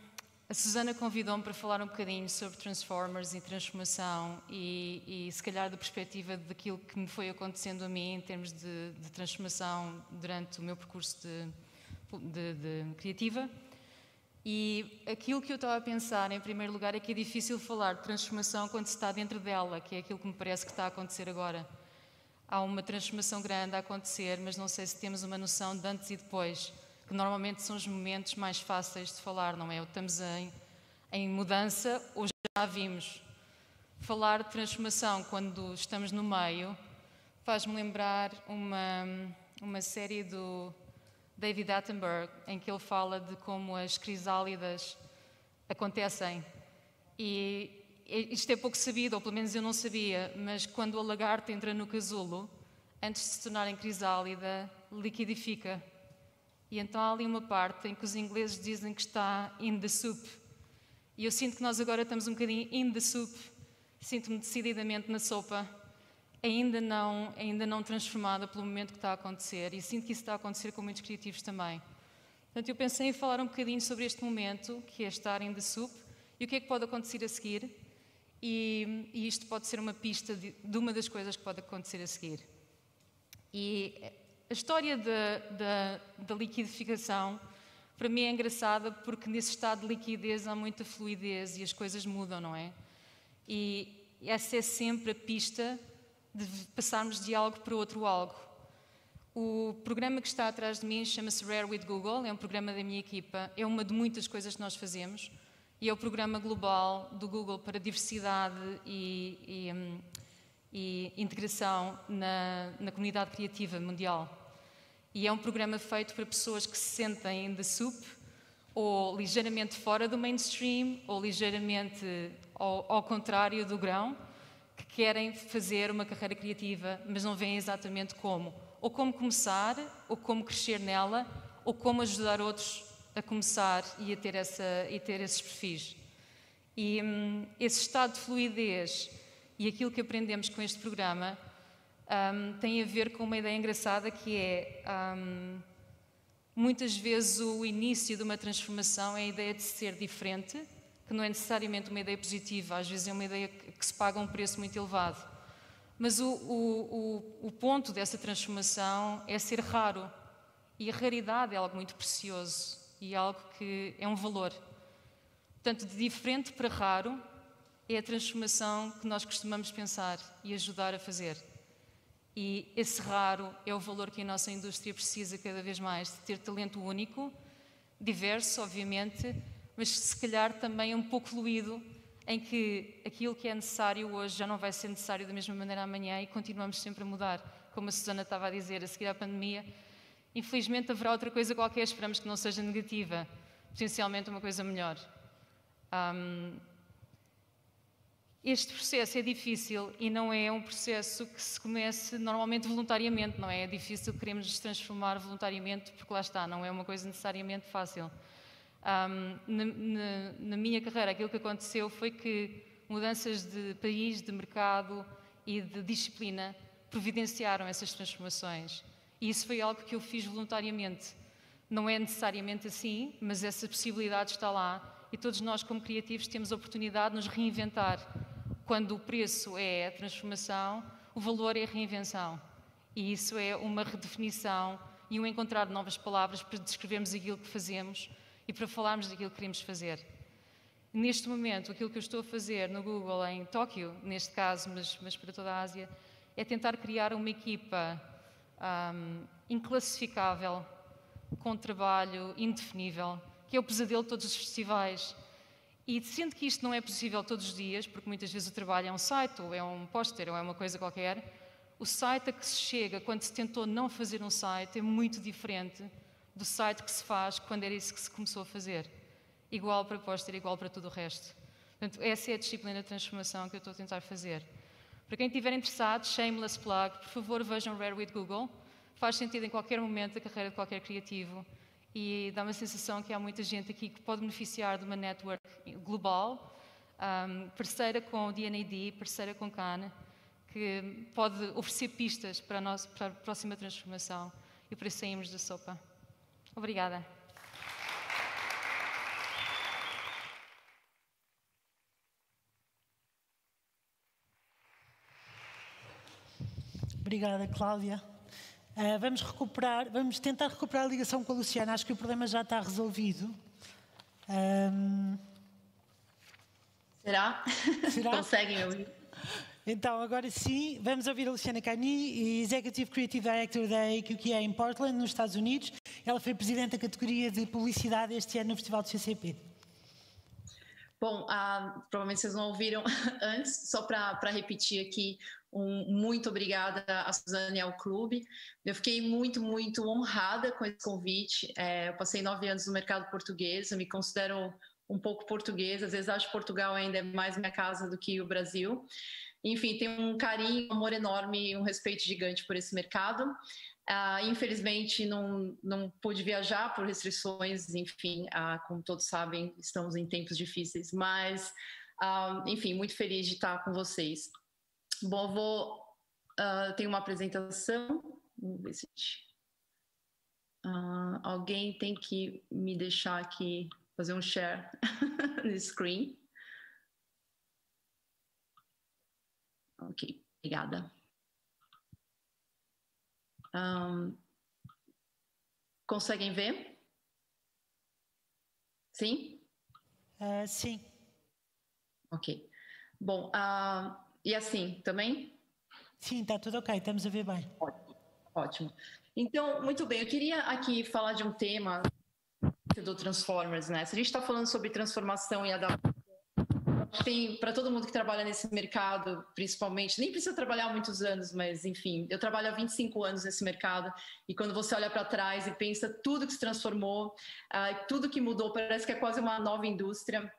a Susana convidou-me para falar um bocadinho sobre Transformers e transformação e, e, se calhar da perspectiva daquilo que me foi acontecendo a mim em termos de, de transformação durante o meu percurso de, de, de criativa. E aquilo que eu estava a pensar, em primeiro lugar, é que é difícil falar de transformação quando se está dentro dela, que é aquilo que me parece que está a acontecer agora. Há uma transformação grande a acontecer, mas não sei se temos uma noção de antes e depois, que normalmente são os momentos mais fáceis de falar, não é? Estamos em, em mudança ou já vimos. Falar de transformação quando estamos no meio faz-me lembrar uma, uma série do David Attenborough, em que ele fala de como as crisálidas acontecem. E isto é pouco sabido, ou pelo menos eu não sabia, mas quando a lagarta entra no casulo, antes de se tornar em crisálida, liquidifica. E então há ali uma parte em que os ingleses dizem que está in the soup. E eu sinto que nós agora estamos um bocadinho in the soup. Sinto-me decididamente na sopa ainda não, ainda não transformada pelo momento que está a acontecer e sinto que isso está a acontecer com muitos criativos também. Portanto, eu pensei em falar um bocadinho sobre este momento, que é estar em The Soup, E o que é que pode acontecer a seguir? E, e isto pode ser uma pista de, de, uma das coisas que pode acontecer a seguir. E a história da, liquidificação, para mim é engraçada porque nesse estado de liquidez há muita fluidez e as coisas mudam, não é? E essa é sempre a pista de passarmos de algo para outro algo. O programa que está atrás de mim chama-se Rare with Google, é um programa da minha equipa, é uma de muitas coisas que nós fazemos e é o programa global do Google para diversidade e, e, um, e integração na, na, comunidade criativa mundial. E é um programa feito para pessoas que se sentem da SUP ou ligeiramente fora do mainstream ou ligeiramente ao, ao contrário do grão, que querem fazer uma carreira criativa, mas não veem exatamente como. Ou como começar, ou como crescer nela, ou como ajudar outros a começar e a ter, essa, e ter esses perfis. E hum, esse estado de fluidez e aquilo que aprendemos com este programa hum, tem a ver com uma ideia engraçada que é hum, muitas vezes o início de uma transformação é a ideia de ser diferente que não é necessariamente uma ideia positiva, às vezes é uma ideia que se paga um preço muito elevado. Mas o, o, o, o ponto dessa transformação é ser raro. E a raridade é algo muito precioso e algo que é um valor. Portanto, de diferente para raro é a transformação que nós costumamos pensar e ajudar a fazer. E esse raro é o valor que a nossa indústria precisa cada vez mais, de ter talento único, diverso, obviamente, mas se calhar também um pouco fluido, em que aquilo que é necessário hoje já não vai ser necessário da mesma maneira amanhã e continuamos sempre a mudar. Como a Susana estava a dizer, a seguir à pandemia, infelizmente haverá outra coisa qualquer, esperamos que não seja negativa, potencialmente uma coisa melhor. Um, este processo é difícil e não é um processo que se comece normalmente voluntariamente, não é? É difícil queremos nos transformar voluntariamente, porque lá está, não é uma coisa necessariamente fácil. Um, na, na, na, minha carreira, aquilo que aconteceu foi que mudanças de país, de mercado e de disciplina providenciaram essas transformações. E isso foi algo que eu fiz voluntariamente. Não é necessariamente assim, mas essa possibilidade está lá e todos nós, como criativos, temos a oportunidade de nos reinventar. Quando o preço é a transformação, o valor é a reinvenção. E isso é uma redefinição e um encontrar novas palavras para descrevermos aquilo que fazemos e para falarmos daquilo que queremos fazer. Neste momento, aquilo que eu estou a fazer no Google, em Tóquio, neste caso, mas, mas para toda a Ásia, é tentar criar uma equipa um, inclassificável, com trabalho indefinível, que é o pesadelo de todos os festivais. E sendo que isto não é possível todos os dias, porque muitas vezes o trabalho é um site, ou é um póster, ou é uma coisa qualquer, o site a que se chega quando se tentou não fazer um site é muito diferente do site que se faz quando era isso que se começou a fazer. Igual para póster, igual para tudo o resto. Portanto, essa é a disciplina de transformação que eu estou a tentar fazer. Para quem estiver interessado, shameless plug, por favor vejam Rare with Google. Faz sentido em qualquer momento da carreira de qualquer criativo e dá uma sensação que há muita gente aqui que pode beneficiar de uma network global, um, parceira com o DNAD, parceira com CAN, que pode oferecer pistas para a, nossa, para a próxima transformação e isso saímos da sopa. Obrigada. Obrigada, Cláudia. Uh, vamos recuperar, vamos tentar recuperar a ligação com a Luciana. Acho que o problema já está resolvido. Um... Será? Será? Conseguem ouvir? Então, agora sim, vamos ouvir a Luciana Cani, Executive Creative Director da AQQA em Portland, nos Estados Unidos. Ela foi presidente da categoria de publicidade este ano no Festival do CCP. Bom, ah, provavelmente vocês não ouviram antes, só para repetir aqui, um muito obrigada à Suzane e ao clube. Eu fiquei muito, muito honrada com esse convite. É, eu passei nove anos no mercado português, eu me considero um pouco portuguesa, às vezes acho Portugal ainda é mais minha casa do que o Brasil. Enfim, tenho um carinho, um amor enorme e um respeito gigante por esse mercado. Ah, infelizmente, não, não pude viajar por restrições, enfim, ah, como todos sabem, estamos em tempos difíceis, mas, ah, enfim, muito feliz de estar com vocês. Bom, vou. Uh, uma apresentação. Vamos ver se. Uh, alguém tem que me deixar aqui fazer um share no screen. Ok, obrigada. Um, conseguem ver? Sim? Uh, sim. Ok. Bom, uh, e assim, também? Sim, está tudo ok, estamos a ver bem. Ótimo. Ótimo. Então, muito bem, eu queria aqui falar de um tema do Transformers, né? Se a gente está falando sobre transformação e adaptação, tem para todo mundo que trabalha nesse mercado, principalmente, nem precisa trabalhar muitos anos, mas enfim, eu trabalho há 25 anos nesse mercado e quando você olha para trás e pensa tudo que se transformou, uh, tudo que mudou, parece que é quase uma nova indústria.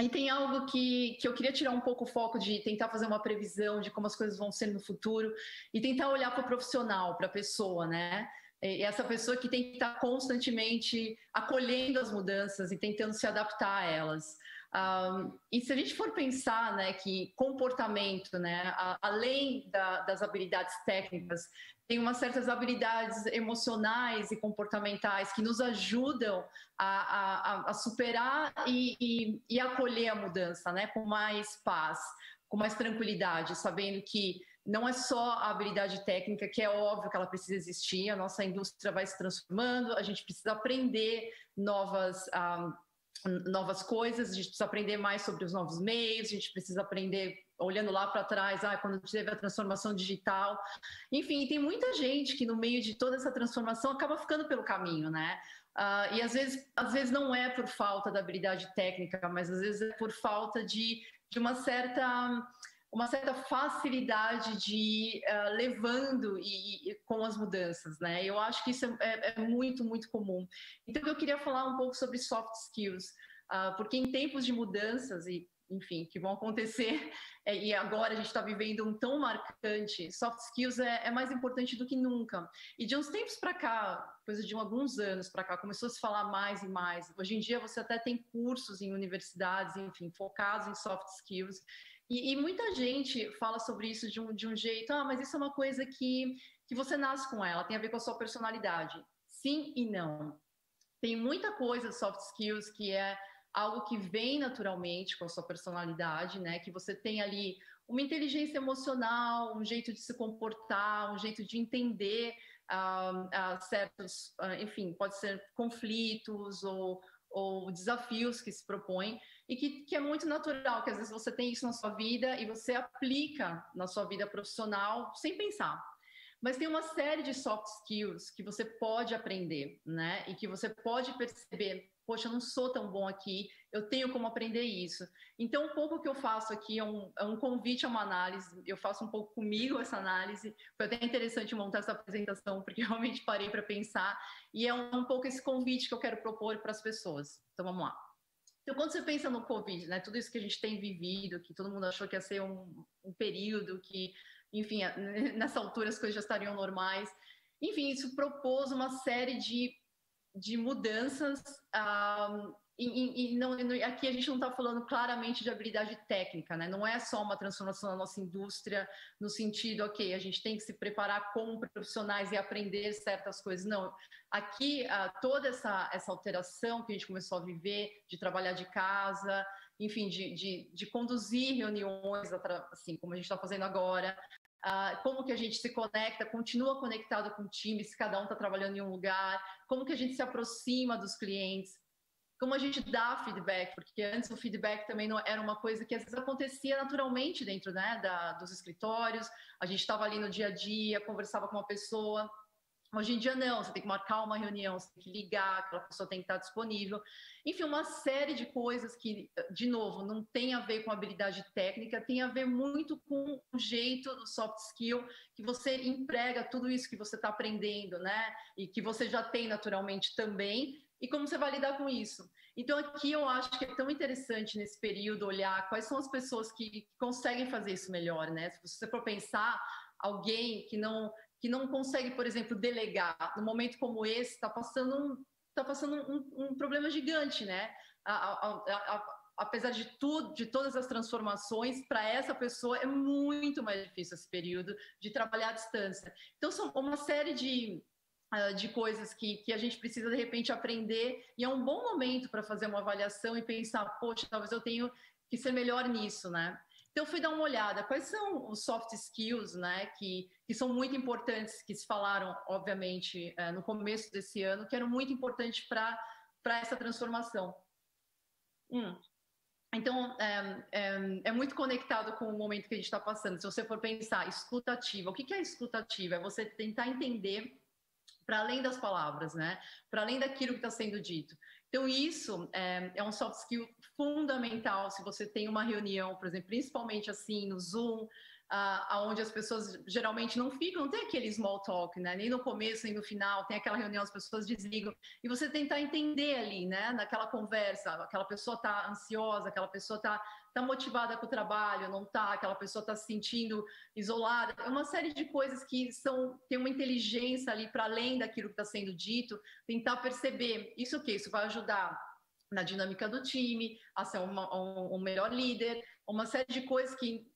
E tem algo que, que eu queria tirar um pouco o foco de tentar fazer uma previsão de como as coisas vão ser no futuro e tentar olhar para o profissional, para a pessoa, né? E essa pessoa que tem que estar constantemente acolhendo as mudanças e tentando se adaptar a elas. Um, e se a gente for pensar né, que comportamento, né, a, além da, das habilidades técnicas, tem umas certas habilidades emocionais e comportamentais que nos ajudam a, a, a superar e, e, e, acolher a mudança né, com mais paz, com mais tranquilidade, sabendo que não é só a habilidade técnica, que é óbvio que ela precisa existir, a nossa indústria vai se transformando, a gente precisa aprender novas. Um, novas coisas, a gente precisa aprender mais sobre os novos meios, a gente precisa aprender olhando lá para trás, ah, quando teve a transformação digital. Enfim, tem muita gente que no meio de toda essa transformação acaba ficando pelo caminho, né? Uh, e às vezes, às vezes não é por falta da habilidade técnica, mas às vezes é por falta de, de uma certa uma certa facilidade de uh, levando e, e, com as mudanças, né? Eu acho que isso é, é, é, muito, muito comum. Então, eu queria falar um pouco sobre soft skills, uh, porque em tempos de mudanças e enfim, que vão acontecer, é, e agora a gente está vivendo um tão marcante, soft skills é, é, mais importante do que nunca. E de uns tempos para cá, coisa de alguns anos para cá, começou a se falar mais e mais. Hoje em dia você até tem cursos em universidades, enfim, focados em soft skills, e, e, muita gente fala sobre isso de um, de um jeito, ah, mas isso é uma coisa que, que você nasce com ela, tem a ver com a sua personalidade. Sim e não. Tem muita coisa soft skills que é algo que vem naturalmente com a sua personalidade, né? Que você tem ali uma inteligência emocional, um jeito de se comportar, um jeito de entender uh, uh, certos, uh, enfim, pode ser conflitos ou, ou desafios que se propõem e que, que é muito natural, que às vezes você tem isso na sua vida e você aplica na sua vida profissional sem pensar. Mas tem uma série de soft skills que você pode aprender, né? E que você pode perceber, poxa, eu não sou tão bom aqui, eu tenho como aprender isso. Então, um pouco que eu faço aqui é um, é um convite a uma análise, eu faço um pouco comigo essa análise. Foi até interessante montar essa apresentação, porque realmente parei para pensar. E é um, um pouco esse convite que eu quero propor para as pessoas. Então, vamos lá. Então, quando você pensa no Covid, né, tudo isso que a gente tem vivido, que todo mundo achou que ia ser um, um período que, enfim, nessa altura as coisas já estariam normais. Enfim, isso propôs uma série de, de mudanças um, e, e não, aqui a gente não está falando claramente de habilidade técnica, né? Não é só uma transformação da nossa indústria no sentido, ok, a gente tem que se preparar como profissionais e aprender certas coisas. Não, aqui toda essa, essa alteração que a gente começou a viver, de trabalhar de casa, enfim, de, de, de conduzir reuniões, assim como a gente está fazendo agora, Uh, como que a gente se conecta, continua conectado com o time, se cada um está trabalhando em um lugar, como que a gente se aproxima dos clientes como a gente dá feedback, porque antes o feedback também não era uma coisa que às vezes acontecia naturalmente dentro né, da, dos escritórios, a gente estava ali no dia a dia, conversava com uma pessoa. Hoje em dia não, você tem que marcar uma reunião, você tem que ligar, aquela pessoa tem que estar disponível. Enfim, uma série de coisas que, de novo, não tem a ver com habilidade técnica, tem a ver muito com o jeito do soft skill que você emprega tudo isso que você está aprendendo, né? E que você já tem naturalmente também, e como você vai lidar com isso. Então, aqui eu acho que é tão interessante nesse período olhar quais são as pessoas que conseguem fazer isso melhor, né? Se você for pensar, alguém que não, que não consegue, por exemplo, delegar, no momento como esse, está passando, um, tá passando um, um, problema gigante, né? A, a, a, apesar de tudo, de todas as transformações, para essa pessoa é muito mais difícil esse período de trabalhar à distância. Então, são uma série de ah, de coisas que, que a gente precisa de repente aprender e é um bom momento para fazer uma avaliação e pensar, poxa, talvez eu tenha que ser melhor nisso, né? Então, eu fui dar uma olhada, quais são os soft skills, né, que, que são muito importantes, que se falaram, obviamente, é, no começo desse ano, que eram muito importantes para essa transformação. Hum. Então, é, é, é, muito conectado com o momento que a gente está passando. Se você for pensar, escutativa, o que, é escutativa? É você tentar entender para além das palavras, né? Para além daquilo que está sendo dito. Então, isso é, é, um soft skill fundamental se você tem uma reunião, por exemplo, principalmente assim no Zoom, ah, onde as pessoas geralmente não ficam, não tem aquele small talk, né? Nem no começo, nem no final, tem aquela reunião, as pessoas desligam. E você tentar entender ali, né? Naquela conversa, aquela pessoa está ansiosa, aquela pessoa está tá motivada com o trabalho, não está, aquela pessoa está se sentindo isolada. É uma série de coisas que são tem uma inteligência ali para além daquilo que está sendo dito, tentar perceber. Isso o que? Isso vai ajudar na dinâmica do time, a ser uma, um, um melhor líder, uma série de coisas que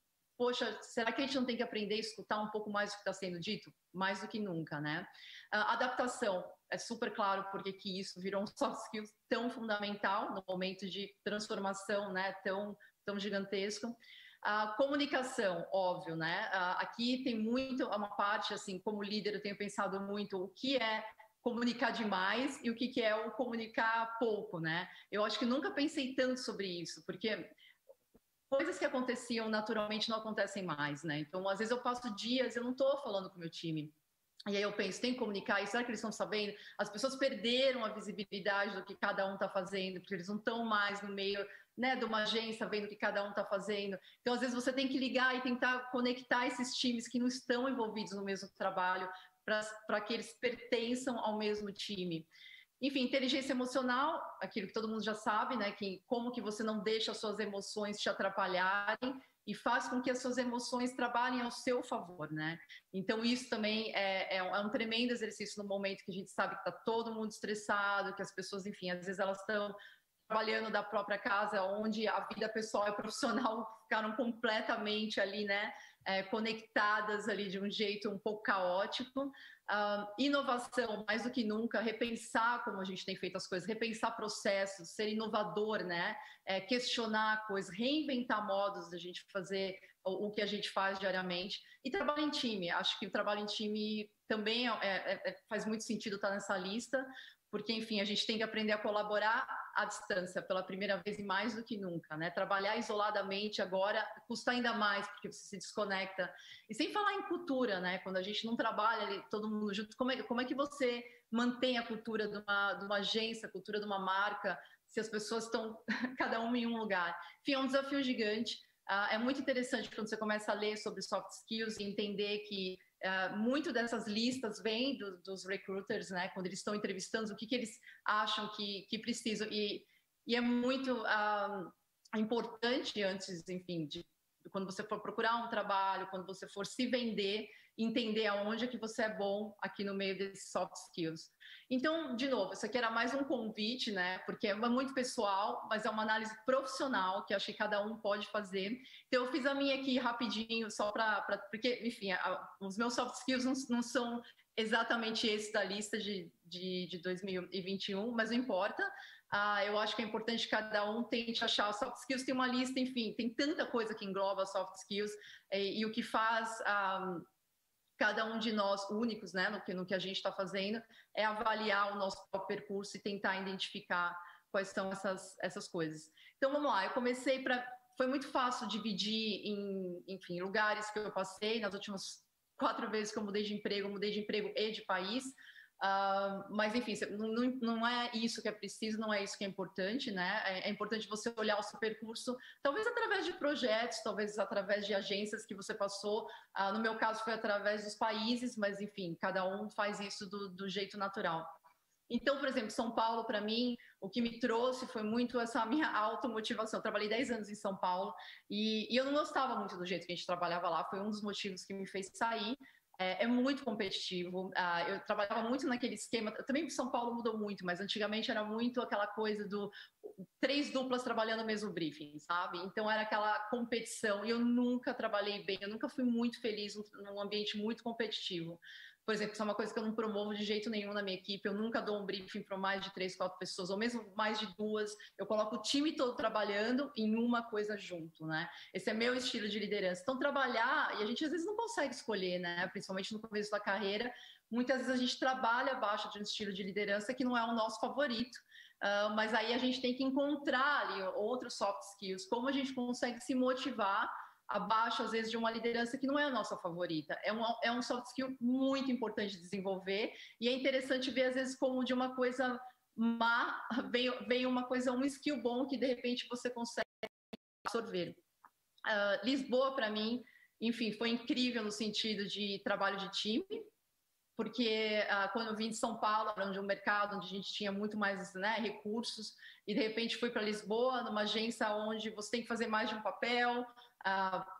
poxa, será que a gente não tem que aprender a escutar um pouco mais o que está sendo dito? Mais do que nunca, né? Adaptação, é super claro porque que isso virou um soft skills tão fundamental no momento de transformação, né, tão, tão gigantesco. A comunicação, óbvio, né? Aqui tem muito, uma parte, assim, como líder, eu tenho pensado muito o que é comunicar demais e o que, que é o comunicar pouco, né? Eu acho que nunca pensei tanto sobre isso, porque coisas que aconteciam naturalmente não acontecem mais, né? Então, às vezes eu passo dias, eu não estou falando com o meu time. E aí eu penso, tem que comunicar isso, será que eles estão sabendo? As pessoas perderam a visibilidade do que cada um está fazendo, porque eles não estão mais no meio né, de uma agência vendo o que cada um está fazendo. Então, às vezes, você tem que ligar e tentar conectar esses times que não estão envolvidos no mesmo trabalho para que eles pertençam ao mesmo time. Enfim, inteligência emocional, aquilo que todo mundo já sabe, né? Que como que você não deixa as suas emoções te atrapalharem e faz com que as suas emoções trabalhem ao seu favor, né? Então isso também é, é, um, é um, tremendo exercício no momento que a gente sabe que está todo mundo estressado, que as pessoas, enfim, às vezes elas estão trabalhando da própria casa, onde a vida pessoal e profissional ficaram completamente ali, né? É, conectadas ali de um jeito um pouco caótico. Uh, inovação, mais do que nunca, repensar como a gente tem feito as coisas, repensar processos, ser inovador, né? É, questionar coisas, reinventar modos da gente fazer o, o, que a gente faz diariamente. E trabalho em time, acho que o trabalho em time também é, é, é faz muito sentido estar nessa lista, porque, enfim, a gente tem que aprender a colaborar à distância pela primeira vez e mais do que nunca, né? Trabalhar isoladamente agora custa ainda mais, porque você se desconecta. E sem falar em cultura, né? Quando a gente não trabalha ali, todo mundo junto, como é, como é que você mantém a cultura de uma, de uma agência, a cultura de uma marca, se as pessoas estão cada uma em um lugar? Enfim, é um desafio gigante. Uh, é muito interessante quando você começa a ler sobre soft skills e entender que Uh, muito dessas listas vêm do, dos recruiters, né? Quando eles estão entrevistando, o que, que eles acham que, que precisam. E, e é muito uh, importante antes, enfim, de, quando você for procurar um trabalho, quando você for se vender, entender aonde é que você é bom aqui no meio desses soft skills. Então, de novo, isso aqui era mais um convite, né? Porque é muito pessoal, mas é uma análise profissional que acho que cada um pode fazer. Então, eu fiz a minha aqui rapidinho, só para. Porque, enfim, a, os meus soft skills não, não, são exatamente esses da lista de, de, de 2021, mas não importa. Ah, eu acho que é importante que cada um tente achar. Soft skills tem uma lista, enfim, tem tanta coisa que engloba soft skills e, e o que faz. Ah, cada um de nós únicos, né, no que, no que a gente está fazendo, é avaliar o nosso percurso e tentar identificar quais são essas, essas coisas. Então, vamos lá, eu comecei para... Foi muito fácil dividir em, enfim, lugares que eu passei, nas últimas quatro vezes que eu mudei de emprego, mudei de emprego e de país, Uh, mas, enfim, não, não, é isso que é preciso, não é isso que é importante, né? É, é, importante você olhar o seu percurso, talvez através de projetos, talvez através de agências que você passou. Uh, no meu caso, foi através dos países, mas, enfim, cada um faz isso do, do jeito natural. Então, por exemplo, São Paulo, para mim, o que me trouxe foi muito essa minha automotivação. Eu trabalhei 10 anos em São Paulo e, e eu não gostava muito do jeito que a gente trabalhava lá, foi um dos motivos que me fez sair é, é muito competitivo. Ah, eu trabalhava muito naquele esquema. Também São Paulo mudou muito, mas antigamente era muito aquela coisa do três duplas trabalhando no mesmo briefing, sabe? Então era aquela competição. E eu nunca trabalhei bem, eu nunca fui muito feliz num ambiente muito competitivo. Por exemplo, isso é uma coisa que eu não promovo de jeito nenhum na minha equipe. Eu nunca dou um briefing para mais de três, quatro pessoas, ou mesmo mais de duas. Eu coloco o time todo trabalhando em uma coisa junto, né? Esse é meu estilo de liderança. Então, trabalhar, e a gente às vezes não consegue escolher, né? Principalmente no começo da carreira, muitas vezes a gente trabalha abaixo de um estilo de liderança que não é o nosso favorito. Uh, mas aí a gente tem que encontrar ali outros soft skills, como a gente consegue se motivar abaixo, às vezes, de uma liderança que não é a nossa favorita. É um, é um soft skill muito importante de desenvolver e é interessante ver, às vezes, como de uma coisa má vem, vem uma coisa, um skill bom que, de repente, você consegue absorver. Uh, Lisboa, para mim, enfim, foi incrível no sentido de trabalho de time, porque uh, quando eu vim de São Paulo, onde um mercado onde a gente tinha muito mais né, recursos, e de repente fui para Lisboa, numa agência onde você tem que fazer mais de um papel,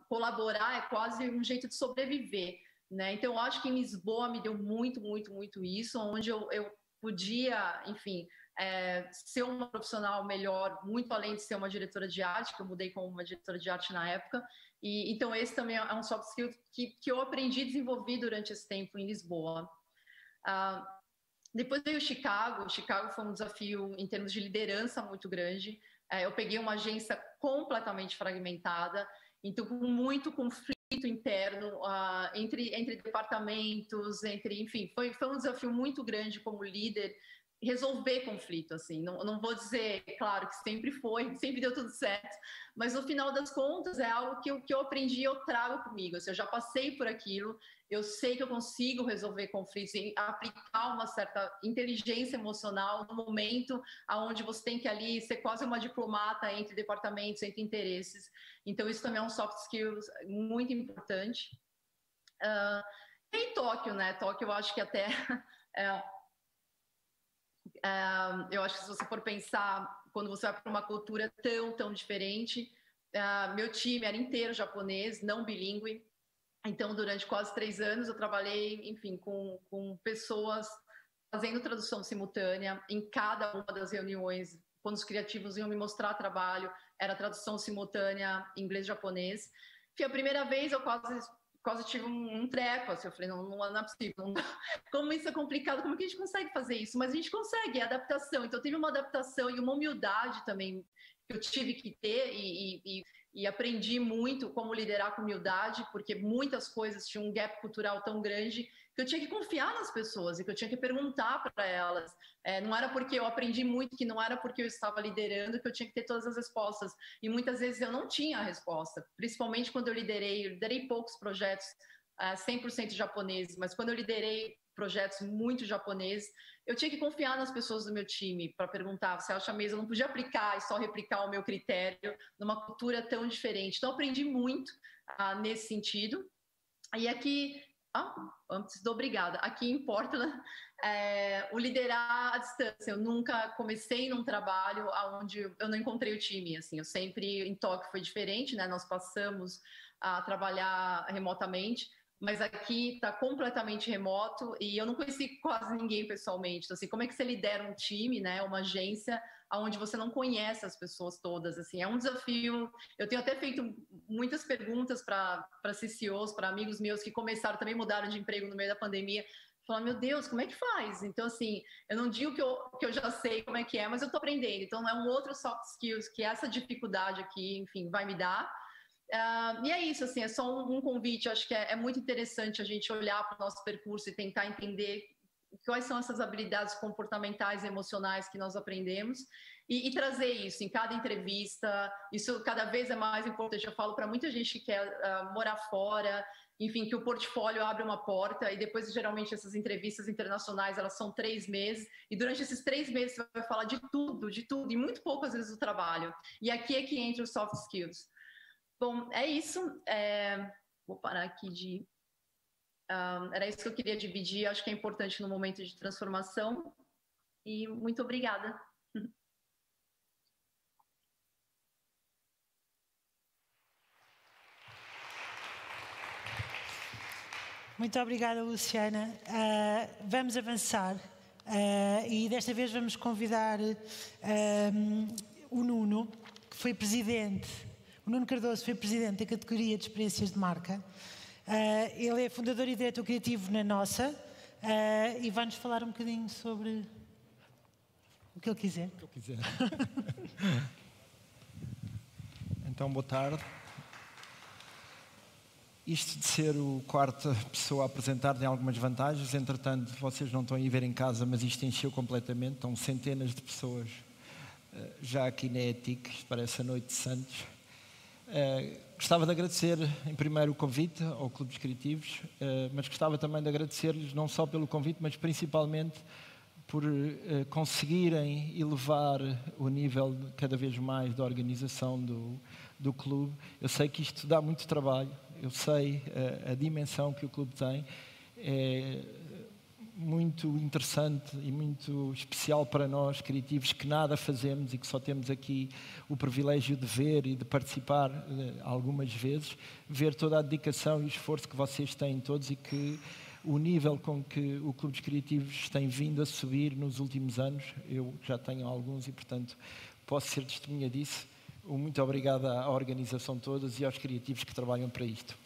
colaborar é quase um jeito de sobreviver. Né? Então, eu acho que em Lisboa me deu muito, muito, muito isso, onde eu, eu podia, enfim, é, ser uma profissional melhor, muito além de ser uma diretora de arte, que eu mudei como uma diretora de arte na época. E então esse também é um soft skill que, que eu aprendi e desenvolvi durante esse tempo em Lisboa. Uh, depois veio Chicago. Chicago foi um desafio em termos de liderança muito grande. É, eu peguei uma agência completamente fragmentada então, com muito conflito interno uh, entre, entre departamentos, entre, enfim, foi, foi um desafio muito grande como líder resolver conflito, assim, não, não vou dizer, claro, que sempre foi, sempre deu tudo certo, mas no final das contas é algo que que eu aprendi eu trago comigo, assim, eu já passei por aquilo, eu sei que eu consigo resolver conflitos e aplicar uma certa inteligência emocional no momento aonde você tem que ali ser quase uma diplomata entre departamentos, entre interesses, então isso também é um soft skills muito importante. Uh, em Tóquio, né, Tóquio eu acho que até... É, Eu acho que se você for pensar, quando você vai para uma cultura tão, tão diferente, meu time era inteiro japonês, não bilíngue. Então, durante quase três anos, eu trabalhei, enfim, com, com pessoas fazendo tradução simultânea em cada uma das reuniões. Quando os criativos iam me mostrar trabalho, era tradução simultânea inglês-japonês. Foi a primeira vez eu quase quase tive um, treco, assim, eu falei, não, não, é possível, não, como isso é complicado, como que a gente consegue fazer isso? Mas a gente consegue, é adaptação, então teve uma adaptação e uma humildade também que eu tive que ter e, e, e aprendi muito como liderar com humildade, porque muitas coisas tinham um gap cultural tão grande que eu tinha que confiar nas pessoas e que eu tinha que perguntar para elas. É, não era porque eu aprendi muito, que não era porque eu estava liderando que eu tinha que ter todas as respostas. E muitas vezes eu não tinha a resposta, principalmente quando eu liderei, eu liderei poucos projetos é, 100% japoneses, mas quando eu liderei projetos muito japoneses, eu tinha que confiar nas pessoas do meu time para perguntar, você acha mesmo? Eu não podia aplicar e só replicar o meu critério numa cultura tão diferente. Então, aprendi muito ah, nesse sentido. E aqui, ah, antes do obrigada, aqui em Portland, é, o liderar à distância. Eu nunca comecei num trabalho onde eu não encontrei o time. Assim, eu sempre em Tóquio foi diferente, né? Nós passamos a trabalhar remotamente mas aqui está completamente remoto e eu não conheci quase ninguém pessoalmente. Então, assim, como é que você lidera um time, né, uma agência, onde você não conhece as pessoas todas? Assim, é um desafio. Eu tenho até feito muitas perguntas para CCOs, para amigos meus que começaram também mudaram de emprego no meio da pandemia. Falar, meu Deus, como é que faz? Então, assim, eu não digo que eu, que eu já sei como é que é, mas eu estou aprendendo. Então, é um outro soft skills que essa dificuldade aqui, enfim, vai me dar Uh, e é isso, assim, é só um, um convite. Acho que é, é, muito interessante a gente olhar para o nosso percurso e tentar entender quais são essas habilidades comportamentais emocionais que nós aprendemos e, e, trazer isso em cada entrevista. Isso cada vez é mais importante. Eu falo para muita gente que quer uh, morar fora, enfim, que o portfólio abre uma porta e depois, geralmente, essas entrevistas internacionais, elas são três meses e durante esses três meses você vai falar de tudo, de tudo, e muito poucas vezes do trabalho. E aqui é que entra os soft skills. Bom, é isso. É... Vou parar aqui de. Um, era isso que eu queria dividir. Acho que é importante no momento de transformação. E muito obrigada. Muito obrigada, Luciana. Uh, vamos avançar uh, e desta vez vamos convidar uh, o Nuno, que foi presidente o Nuno Cardoso foi presidente da categoria de experiências de marca. Uh, ele é fundador e diretor criativo na Nossa, Uh, e vai-nos falar um bocadinho sobre o que ele quiser. O que eu quiser. então, boa tarde. Isto de ser o quarta pessoa a apresentar tem algumas vantagens, entretanto, vocês não estão a ver em casa, mas isto encheu completamente, estão centenas de pessoas uh, já aqui na ETIC, parece a Noite de Santos. Uh, gostava de agradecer, em primeiro, o convite ao Clube dos Criativos, uh, mas gostava também de agradecer-lhes não só pelo convite, mas principalmente por uh, conseguirem elevar o nível cada vez mais da organização do, do clube. Eu sei que isto dá muito trabalho, eu sei a dimensão que o clube tem. É, muito interessante e muito especial para nós, criativos, que nada fazemos e que só temos aqui o privilégio de ver e de participar eh, algumas vezes, ver toda a dedicação e o esforço que vocês têm todos e que o nível com que o Clube dos Criativos tem vindo a subir nos últimos anos, eu já tenho alguns e, portanto, posso ser testemunha disso. Muito obrigado à organização todas e aos criativos que trabalham para isto.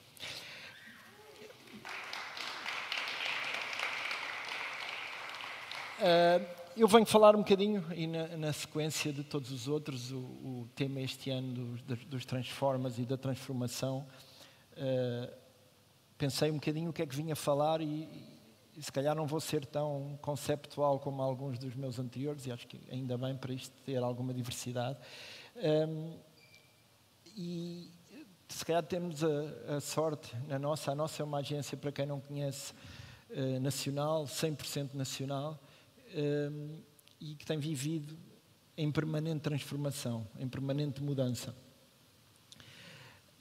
Uh, eu venho falar um bocadinho, e na, na, sequência de todos os outros, o, o tema este ano dos, dos, Transformas e da transformação, uh, pensei um bocadinho o que é que vinha falar e, e, se calhar não vou ser tão conceptual como alguns dos meus anteriores, e acho que ainda bem para isto ter alguma diversidade. Um, e se calhar temos a, a, sorte na nossa, a nossa é uma agência, para quem não conhece, uh, nacional, 100% nacional, um, e que tem vivido em permanente transformação, em permanente mudança.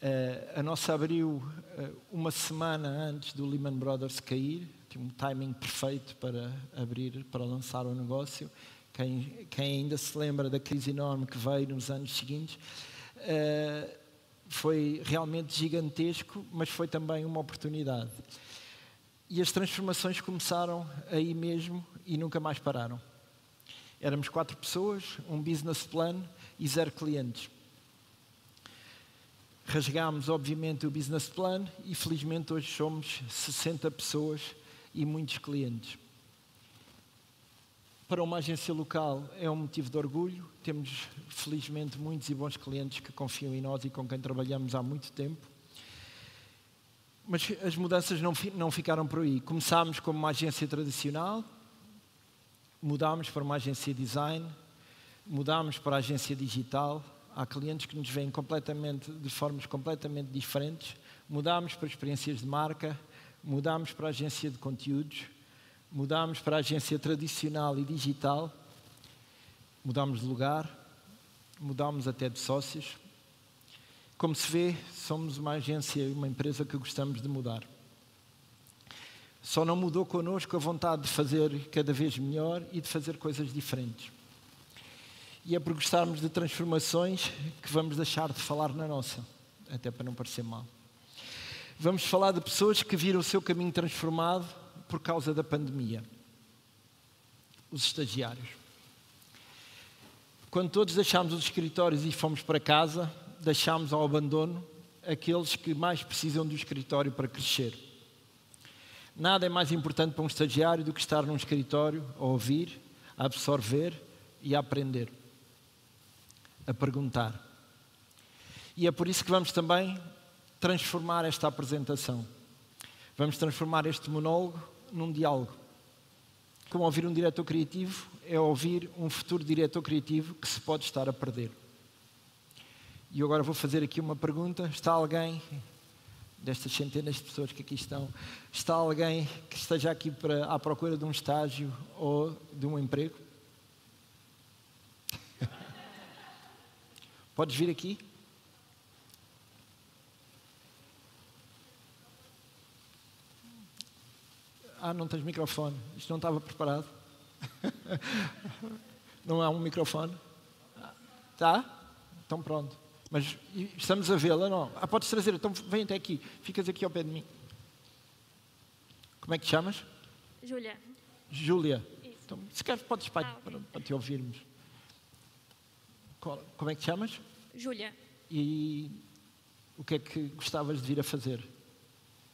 Uh, a nossa abriu uh, uma semana antes do Lehman Brothers cair, tinha um timing perfeito para abrir, para lançar o negócio. Quem, quem ainda se lembra da crise enorme que veio nos anos seguintes, uh, foi realmente gigantesco, mas foi também uma oportunidade. E as transformações começaram aí mesmo e nunca mais pararam. Éramos quatro pessoas, um business plan e zero clientes. Rasgámos, obviamente, o business plan e, felizmente, hoje somos 60 pessoas e muitos clientes. Para uma agência local é um motivo de orgulho. Temos, felizmente, muitos e bons clientes que confiam em nós e com quem trabalhamos há muito tempo. Mas as mudanças não, não ficaram por aí. Começámos como uma agência tradicional, mudámos para uma agência design, mudámos para a agência digital. Há clientes que nos veem completamente, de formas completamente diferentes. Mudámos para experiências de marca, mudámos para a agência de conteúdos, mudámos para a agência tradicional e digital, mudámos de lugar, mudámos até de sócios. Como se vê, somos uma agência e uma empresa que gostamos de mudar. Só não mudou connosco a vontade de fazer cada vez melhor e de fazer coisas diferentes. E é por gostarmos de transformações que vamos deixar de falar na nossa, até para não parecer mal. Vamos falar de pessoas que viram o seu caminho transformado por causa da pandemia. Os estagiários. Quando todos deixámos os escritórios e fomos para casa, deixámos ao abandono aqueles que mais precisam do escritório para crescer. Nada é mais importante para um estagiário do que estar num escritório a ouvir, a absorver e a aprender, a perguntar. E é por isso que vamos também transformar esta apresentação. Vamos transformar este monólogo num diálogo. Como ouvir um diretor criativo é ouvir um futuro diretor criativo que se pode estar a perder. E agora vou fazer aqui uma pergunta: está alguém destas centenas de pessoas que aqui estão, está alguém que esteja aqui para, à procura de um estágio ou de um emprego? Podes vir aqui? Ah, não tens microfone. Isto não estava preparado. não há um microfone? Tá? Então pronto. Mas estamos a vê-la, não? Ah, podes trazer, então vem até aqui, ficas aqui ao pé de mim. Como é que te chamas? Júlia. Júlia. Então, se queres, podes para, ah, okay. para, para, te ouvirmos. Qual, como é que te chamas? Júlia. E o que é que gostavas de vir a fazer?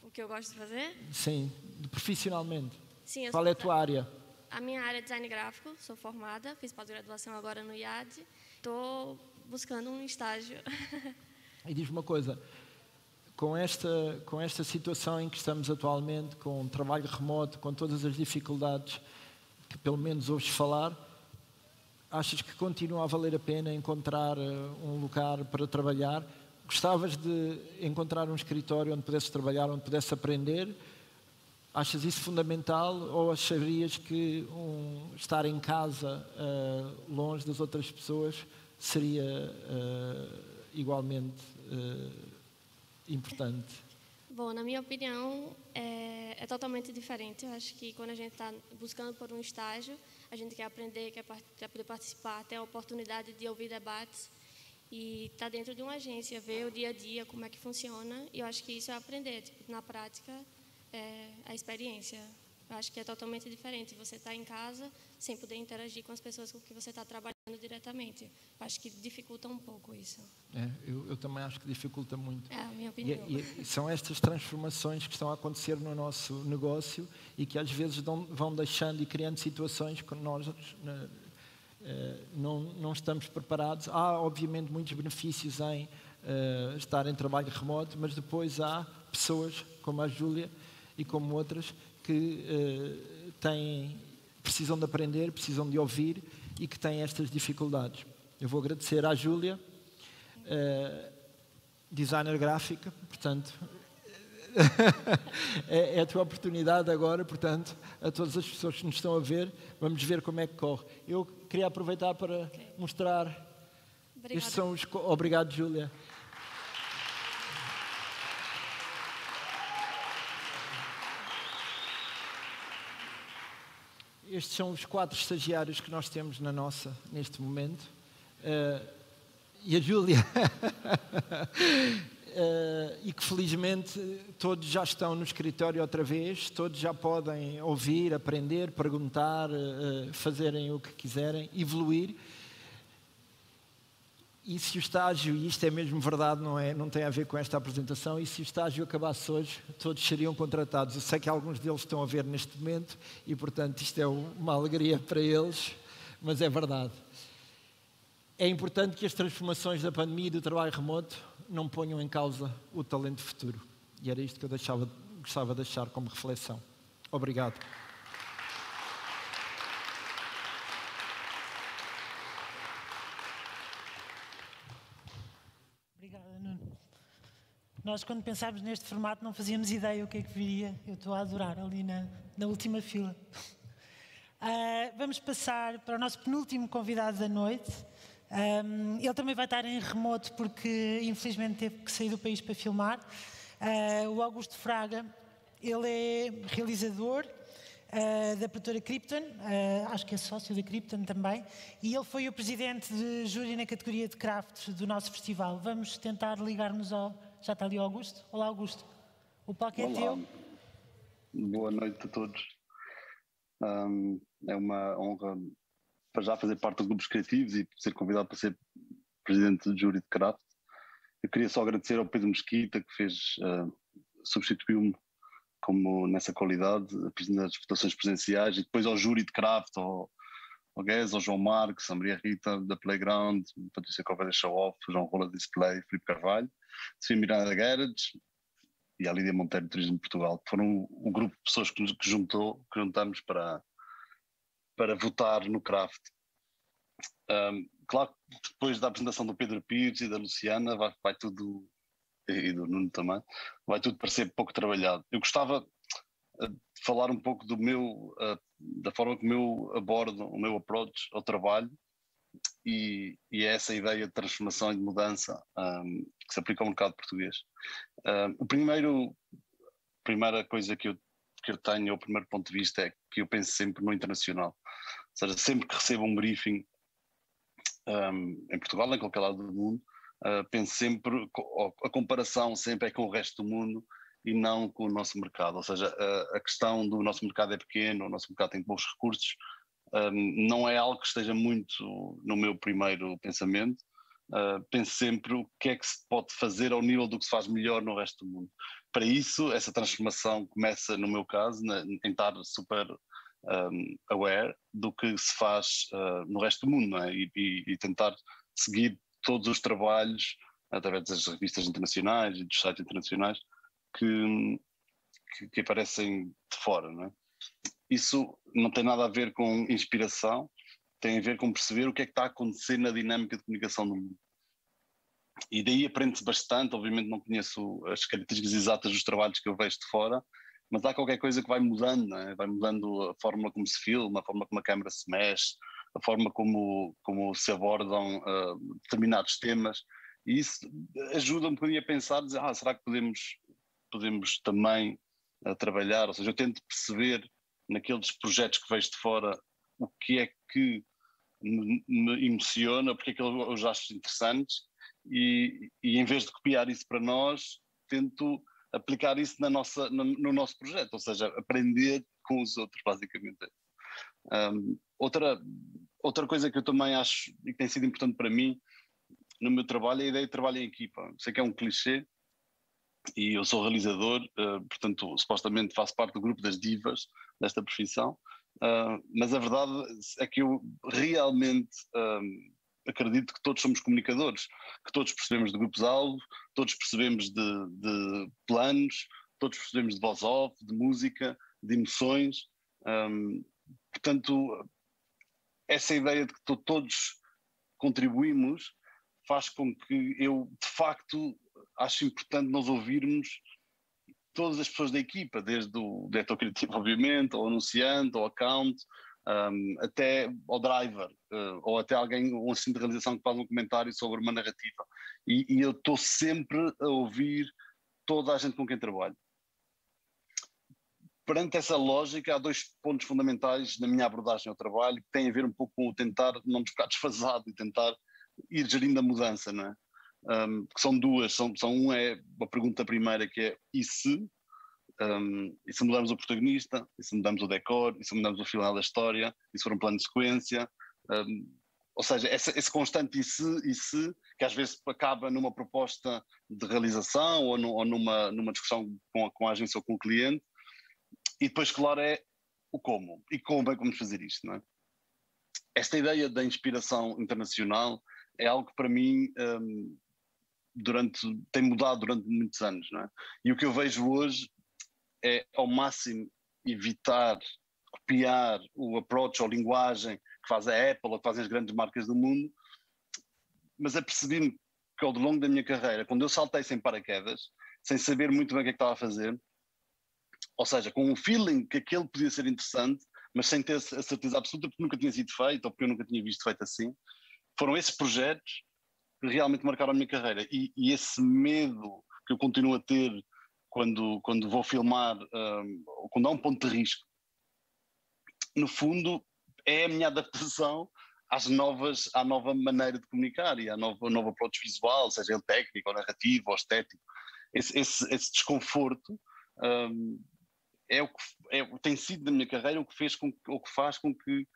O que eu gosto de fazer? Sim, profissionalmente. Sim, Qual é a tua área? A minha área é design gráfico, sou formada, fiz pós-graduação agora no IAD. Estou buscando um estágio. E diz uma coisa, com esta, com esta situação em que estamos atualmente, com trabalho remoto, com todas as dificuldades que pelo menos ouves falar, achas que continua a valer a pena encontrar eh, um lugar para trabalhar? Gostavas de encontrar um escritório onde pudesses trabalhar, onde pudesses aprender? Achas isso fundamental ou acharias que um, estar em casa, uh, longe das outras pessoas, seria uh, igualmente uh, importante? Bom, na minha opinião, é, é, totalmente diferente. Eu acho que quando a gente está buscando por um estágio, a gente quer aprender, quer, quer poder participar, ter a oportunidade de ouvir debates e estar tá dentro de uma agência, ver o dia a dia, como é que funciona. E eu acho que isso é aprender, tipo, na prática, é, a experiência. Eu acho que é totalmente diferente você estar tá em casa sem poder interagir com as pessoas com que você está trabalhando diretamente. Acho que dificulta um pouco isso. É, eu, eu, também acho que dificulta muito. É a minha opinião. E, e são estas transformações que estão a acontecer no nosso negócio e que às vezes dão, vão deixando e criando situações que nós né, eh, não, não estamos preparados. Há, obviamente, muitos benefícios em uh, estar em trabalho remoto, mas depois há pessoas como a Júlia e como outras que uh, têm, precisam de aprender, precisam de ouvir e que têm estas dificuldades. Eu vou agradecer à Júlia, uh, designer gráfica, portanto, é, é, a tua oportunidade agora, portanto, a todas as pessoas que nos estão a ver, vamos ver como é que corre. Eu queria aproveitar para okay. mostrar. Obrigada. Estes são os. Obrigado, Júlia. Estes são os quatro estagiários que nós temos na nossa, neste momento. Uh, e a Júlia. uh, e que felizmente todos já estão no escritório outra vez, todos já podem ouvir, aprender, perguntar, uh, fazerem o que quiserem, evoluir. E se o estágio, e isto é mesmo verdade, não, é, não tem a ver com esta apresentação, e se o estágio acabasse hoje, todos seriam contratados. Eu sei que alguns deles estão a ver neste momento e, portanto, isto é uma alegria para eles, mas é verdade. É importante que as transformações da pandemia e do trabalho remoto não ponham em causa o talento futuro. E era isto que eu deixava, gostava de deixar como reflexão. Obrigado. Nós, quando pensámos neste formato, não fazíamos ideia o que é que viria. Eu estou a adorar ali na, na última fila. Uh, vamos passar para o nosso penúltimo convidado da noite. Um, ele também vai estar em remoto porque, infelizmente, teve que sair do país para filmar. Uh, o Augusto Fraga, ele é realizador uh, da produtora Krypton, acho que é sócio da Krypton também, e ele foi o presidente de júri na categoria de craft do nosso festival. Vamos tentar ligar-nos ao já está ali o Augusto. Olá, Augusto. O palco é Olá. teu. Boa noite a todos. Um, é uma honra para já fazer parte do Grupos Criativos e ser convidado para ser presidente do júri de craft. Eu queria só agradecer ao Pedro Mesquita que fez, uh, substituiu-me como nessa qualidade, nas votações presenciais e depois ao júri de craft, ao, ao Guedes, ao João Marques, a Maria Rita da Playground, Patrícia Covera Show Off, João Rola Display, Filipe Carvalho. Sofia Miranda Garage e a Lídia Monteiro de Turismo de Portugal, que foram o grupo de pessoas que, que, juntou, que juntamos para, para votar no craft. Um, claro que depois da apresentação do Pedro Pires e da Luciana vai, vai tudo, e do Nuno também, vai tudo parecer pouco trabalhado. Eu gostava ah, de falar um pouco do meu, uh, da forma como eu abordo o meu approach ao trabalho e, e é essa ideia de transformação e de mudança um, que se aplica ao mercado português. Um, o primeiro, a primeira coisa que eu, que eu tenho, o primeiro ponto de vista é que eu penso sempre no internacional. Ou seja, sempre que recebo um briefing um, em Portugal, em qualquer lado do mundo, uh, penso sempre, a comparação sempre é com o resto do mundo e não com o nosso mercado. Ou seja, a, a questão do nosso mercado é pequeno, o nosso mercado tem bons recursos, não é algo que esteja muito no meu primeiro pensamento, uh, penso sempre o que é que se pode fazer ao nível do que se faz melhor no resto do mundo. Para isso, essa transformação começa, no meu caso, na, em estar super um, aware do que se faz uh, no resto do mundo é? e, e, e, tentar seguir todos os trabalhos através das revistas internacionais e dos sites internacionais que, que, que aparecem de fora. É? Isso não tem nada a ver com inspiração, tem a ver com perceber o que é que está a acontecer na dinâmica de comunicação no mundo. E daí aprende-se bastante, obviamente não conheço as características exatas dos trabalhos que eu vejo de fora, mas há qualquer coisa que vai mudando, é? vai mudando a forma como se filma, a forma como a câmera se mexe, a forma como, como se abordam uh, determinados temas, e isso ajuda um bocadinho a pensar, dizer, ah, será que podemos, podemos também uh, trabalhar, ou seja, eu tento perceber naqueles projetos que vejo de fora o que é que me, emociona, porque é que eu os acho interessantes, e, e em vez de copiar isso para nós, tento aplicar isso na nossa, no, no, nosso projeto, ou seja, aprender com os outros, basicamente. Um, outra, outra coisa que eu também acho e que tem sido importante para mim no meu trabalho é a ideia de trabalho em equipa. Sei que é um clichê e eu sou realizador, uh, portanto, supostamente faço parte do grupo das divas desta profissão, uh, mas a verdade é que eu realmente um, acredito que todos somos comunicadores, que todos percebemos de grupos-alvo, todos percebemos de, de, planos, todos percebemos de voz off, de música, de emoções. Um, portanto, essa ideia de que todos contribuímos faz com que eu, de facto, acho importante nós ouvirmos todas as pessoas da equipa, desde o diretor criativo, obviamente, ao anunciante, ao account, um, até ao driver, uh, ou até alguém, um assistente de realização que faz um comentário sobre uma narrativa. E, e eu estou sempre a ouvir toda a gente com quem trabalho. Perante essa lógica, há dois pontos fundamentais na minha abordagem ao trabalho que têm a ver um pouco com o tentar não ficar desfasado e tentar ir gerindo a mudança, não é? Um, que são duas, são, são um é a pergunta primeira que é e se, um, e se mudarmos o protagonista, e se mudamos o decor, e se mudamos o final da história, e se for um plano de sequência, um, ou seja, esse, constante e se, e se, que às vezes acaba numa proposta de realização ou, no, ou numa, numa discussão com a, com a agência ou com o cliente, e depois, claro, é o como, e como é que vamos fazer isto, não é? Esta ideia da inspiração internacional é algo que para mim um, durante, tem mudado durante muitos anos, não é? E o que eu vejo hoje é ao máximo evitar copiar o approach ou linguagem que faz a Apple ou que fazem as grandes marcas do mundo, mas apercebi-me que ao longo da minha carreira, quando eu saltei sem paraquedas, sem saber muito bem o que é que estava a fazer, ou seja, com um feeling que aquele podia ser interessante, mas sem ter a certeza absoluta porque nunca tinha sido feito ou porque eu nunca tinha visto feito assim, foram esses projetos realmente marcaram a minha carreira. E, e esse medo que eu continuo a ter quando, quando vou filmar, um, quando há um ponto de risco, no fundo é a minha adaptação às novas, à nova maneira de comunicar e à nova, nova approach visual, seja ele técnico ou narrativo ou estético. Esse, esse, esse desconforto um, é o que é, tem sido na minha carreira o que fez com o que faz com que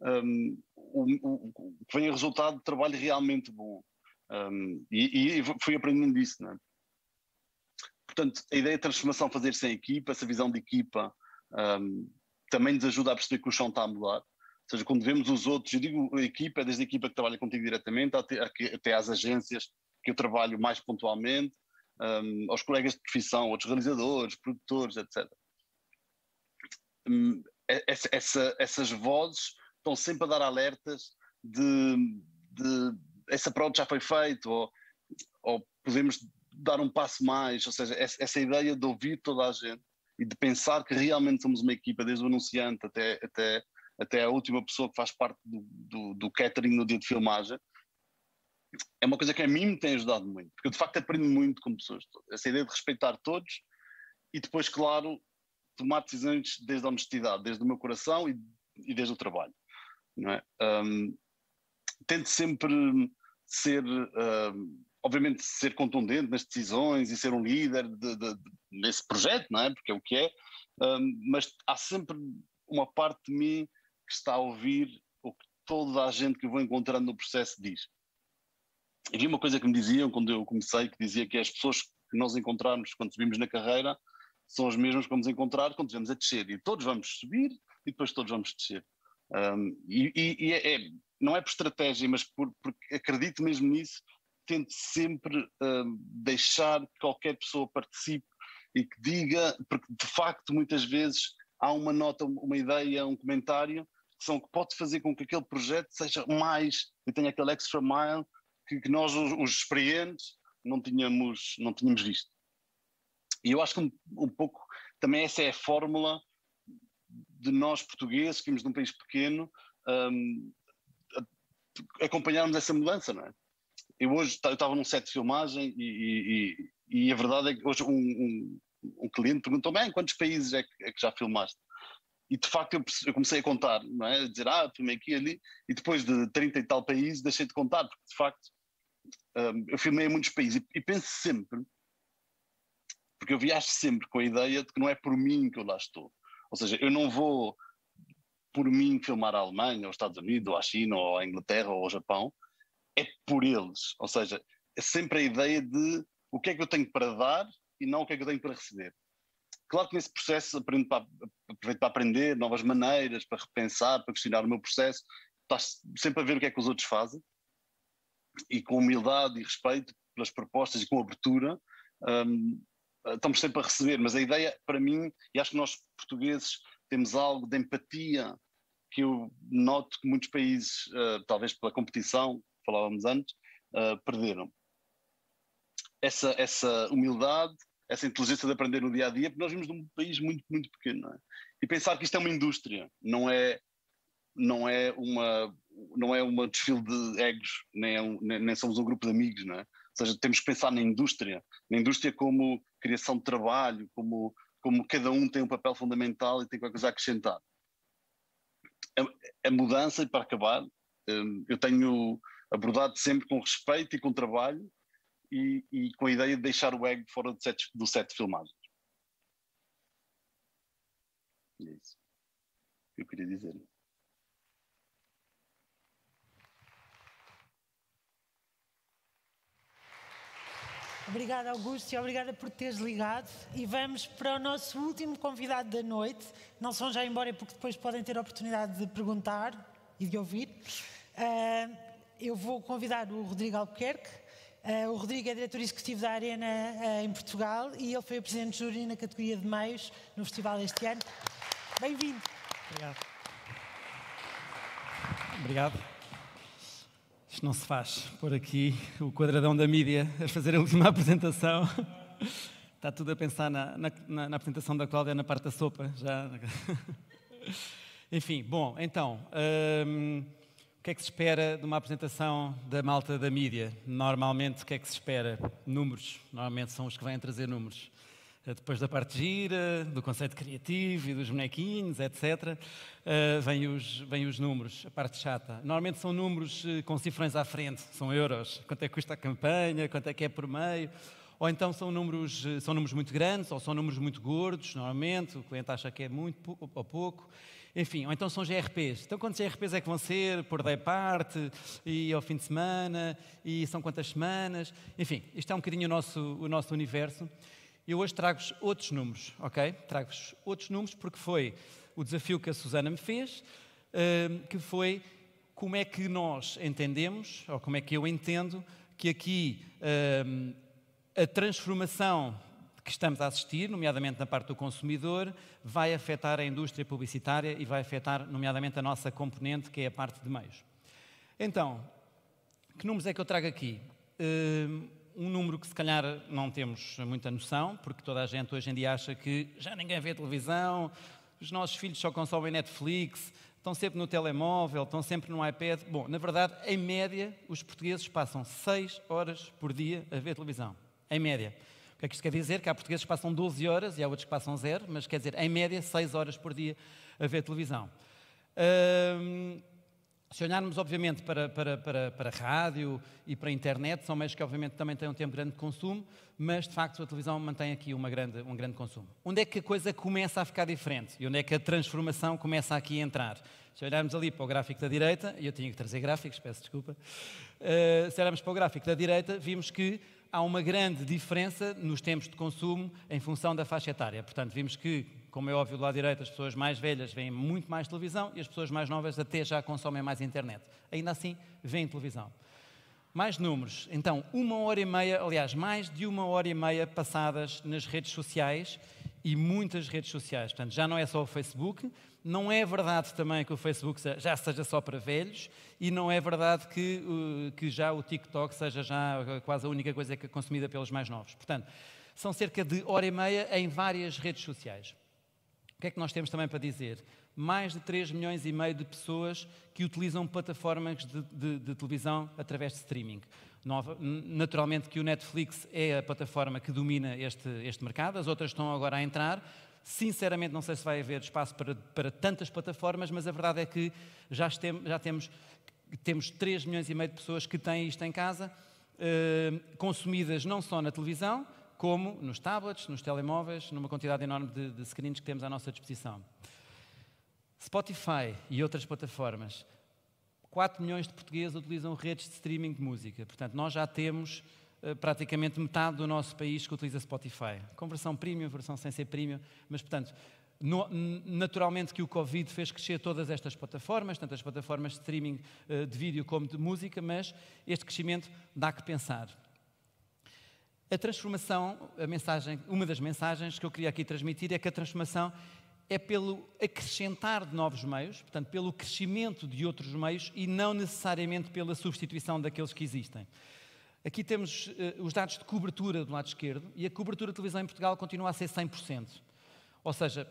um, o, o, que venha resultado de trabalho realmente bom. Um, e, e, fui aprendendo disso, é? Portanto, a ideia de transformação fazer-se em equipa, essa visão de equipa, um, também nos ajuda a perceber que o chão está a mudar. Ou seja, quando vemos os outros, eu digo a equipa, desde a equipa que trabalha contigo diretamente até, até às agências que eu trabalho mais pontualmente, um, aos colegas de profissão, outros realizadores, produtores, etc. Um, essa, essa, essas vozes estão sempre a dar alertas de, de esse approach já foi feito, ou, ou podemos dar um passo mais, ou seja, essa, ideia de ouvir toda a gente e de pensar que realmente somos uma equipa, desde o anunciante até, até, até a última pessoa que faz parte do, do, do catering no dia de filmagem, é uma coisa que a mim me tem ajudado muito, porque eu de facto aprendo muito com pessoas. Essa ideia de respeitar todos e depois, claro, tomar decisões desde a honestidade, desde o meu coração e, e desde o trabalho. Não é? Um, tento sempre ser um, obviamente, ser contundente nas decisões e ser um líder de, de, de, nesse projeto, não é? Porque é o que é, um, mas há sempre uma parte de mim que está a ouvir o que toda a gente que eu vou encontrando no processo diz. Havia uma coisa que me diziam quando eu comecei, que dizia que as pessoas que nós encontrarmos quando subimos na carreira são as mesmas que vamos encontrar quando estivermos a descer. E todos vamos subir e depois todos vamos descer. Um, e, e é, é, não é por estratégia, mas por, porque acredito mesmo nisso, tento sempre um, deixar que qualquer pessoa participe e que diga, porque de facto muitas vezes há uma nota, uma ideia, um comentário que, são, que pode fazer com que aquele projeto seja mais e tenha aquele extra mile que, que nós, os, os, experientes, não tínhamos, não tínhamos visto. E eu acho que um, um pouco também essa é a fórmula de nós portugueses, que vimos de um país pequeno, um, acompanharmos essa mudança, não é? Eu hoje eu estava num set de filmagem e, e, e a verdade é que hoje um, um, um cliente perguntou-me em quantos países é que, é que, já filmaste? E de facto eu, eu, comecei a contar, não é? A dizer, ah, filmei aqui ali, e depois de 30 e tal países deixei de contar, porque de facto um, eu filmei em muitos países e, e penso sempre, porque eu viajo sempre com a ideia de que não é por mim que eu lá estou. Ou seja, eu não vou por mim filmar a Alemanha, ou os Estados Unidos, ou a China, ou a Inglaterra, ou o Japão, é por eles. Ou seja, é sempre a ideia de o que é que eu tenho para dar e não o que é que eu tenho para receber. Claro que nesse processo aprendo para, aproveito para aprender novas maneiras, para repensar, para questionar o meu processo. Estás sempre a ver o que é que os outros fazem e com humildade e respeito pelas propostas e com abertura, um, estamos sempre a receber. Mas a ideia, para mim, e acho que nós portugueses temos algo de empatia que eu noto que muitos países, uh, talvez pela competição, falávamos antes, uh, perderam. Essa, essa humildade, essa inteligência de aprender no dia a dia, porque nós vimos de um país muito, muito pequeno. É? E pensar que isto é uma indústria, não é, não é, uma, não é uma desfile de egos, nem, é um, nem, nem, somos um grupo de amigos, não é? Ou seja, temos que pensar na indústria, na indústria como criação de trabalho, como, como cada um tem um papel fundamental e tem qualquer coisa a acrescentar. A, a mudança, e para acabar, hum, eu tenho abordado sempre com respeito e com trabalho e, e com a ideia de deixar o ego fora do set, do set de filmagem. É isso que eu queria dizer. Obrigada, Augusto, e obrigada por teres ligado. E vamos para o nosso último convidado da noite. Não são já embora, porque depois podem ter a oportunidade de perguntar e de ouvir. Uh, eu vou convidar o Rodrigo Albuquerque. Uh, o Rodrigo é diretor executivo da Arena uh, em Portugal e ele foi o presidente de júri na categoria de meios no festival este ano. Bem-vindo. Obrigado. Obrigado. Isto não se faz. Por aqui o quadradão da mídia a fazer a última apresentação. Está tudo a pensar na, na, na apresentação da Cláudia na parte da sopa. Já. Enfim, bom, então, hum, o que é que se espera de uma apresentação da malta da mídia? Normalmente, o que é que se espera? Números. Normalmente são os que vêm trazer números. Eh, depois da parte gira, do conceito criativo e dos bonequinhos, etc., uh, vêm, os, vêm os números, a parte chata. Normalmente são números uh, com cifrões à frente, são euros. Quanto é que custa a campanha, quanto é que é por meio. Ou então são números, são números muito grandes, ou são números muito gordos, normalmente, o cliente acha que é muito ou pouco. Enfim, ou então são GRPs. Então quantos GRPs é que vão ser por day parte e ao fim de semana e são quantas semanas? Enfim, isto é um bocadinho o nosso, o nosso universo. Eu hoje trago-vos outros números, ok? Trago-vos outros números porque foi o desafio que a Susana me fez, hum, que foi como é que nós entendemos, ou como é que eu entendo, que aqui hum, a transformação que estamos a assistir, nomeadamente na parte do consumidor, vai afetar a indústria publicitária e vai afetar, nomeadamente, a nossa componente, que é a parte de meios. Então, que números é que eu trago aqui? Hum, um número que se calhar não temos muita noção, porque toda a gente hoje em dia acha que já ninguém vê televisão, os nossos filhos só consomem Netflix, estão sempre no telemóvel, estão sempre no iPad. Bom, na verdade, em média, os portugueses passam 6 horas por dia a ver televisão. Em média. O que é que isto quer dizer? Que há portugueses que passam 12 horas e há outros que passam zero, mas quer dizer, em média, 6 horas por dia a ver televisão. Se olharmos, obviamente, para, para, para, para rádio e para internet, são meios que, obviamente, também têm um tempo grande de consumo, mas, de facto, a televisão mantém aqui uma grande, um grande consumo. Onde é que a coisa começa a ficar diferente? E onde é que a transformação começa aqui a entrar? Se olharmos ali para o gráfico da direita, e eu tinha que trazer gráficos, peço desculpa, uh, se olharmos para o gráfico da direita, vimos que há uma grande diferença nos tempos de consumo em função da faixa etária. Portanto, vimos que, como é óbvio do lado direito, as pessoas mais velhas veem muito mais televisão e as pessoas mais novas até já consomem mais internet. Ainda assim, veem televisão. Mais números. Então, uma hora e meia, aliás, mais de uma hora e meia passadas nas redes sociais e muitas redes sociais. Portanto, já não é só o Facebook, não é verdade também que o Facebook já seja só para velhos e não é verdade que, que já o TikTok seja já quase a única coisa que é consumida pelos mais novos. Portanto, são cerca de hora e meia em várias redes sociais. Que é que nós temos também para dizer? Mais de 3 milhões e meio de pessoas que utilizam plataformas de, de, de televisão através de streaming. Naturalmente que o Netflix é a plataforma que domina este, este mercado, as outras estão agora a entrar, Sinceramente, não sei se vai haver espaço para, para tantas plataformas, mas a verdade é que já, estem, já temos, temos 3 milhões e meio de pessoas que têm isto em casa, eh, consumidas não só na televisão, como nos tablets, nos telemóveis, numa quantidade enorme de, de screens que temos à nossa disposição. Spotify e outras plataformas. 4 milhões de portugueses utilizam redes de streaming de música. Portanto, nós já temos eh, praticamente metade do nosso país que utiliza Spotify. Conversão premium, versão sem ser premium, mas, portanto, no, naturalmente que o Covid fez crescer todas estas plataformas, tanto as plataformas de streaming uh, de vídeo como de música, mas este crescimento dá que pensar. A transformação, a mensagem, uma das mensagens que eu queria aqui transmitir é que a transformação é pelo acrescentar de novos meios, portanto, pelo crescimento de outros meios e não necessariamente pela substituição daqueles que existem. Aqui temos uh, os dados de cobertura do lado esquerdo e a cobertura de televisão em Portugal continua a ser 100%. Ou seja,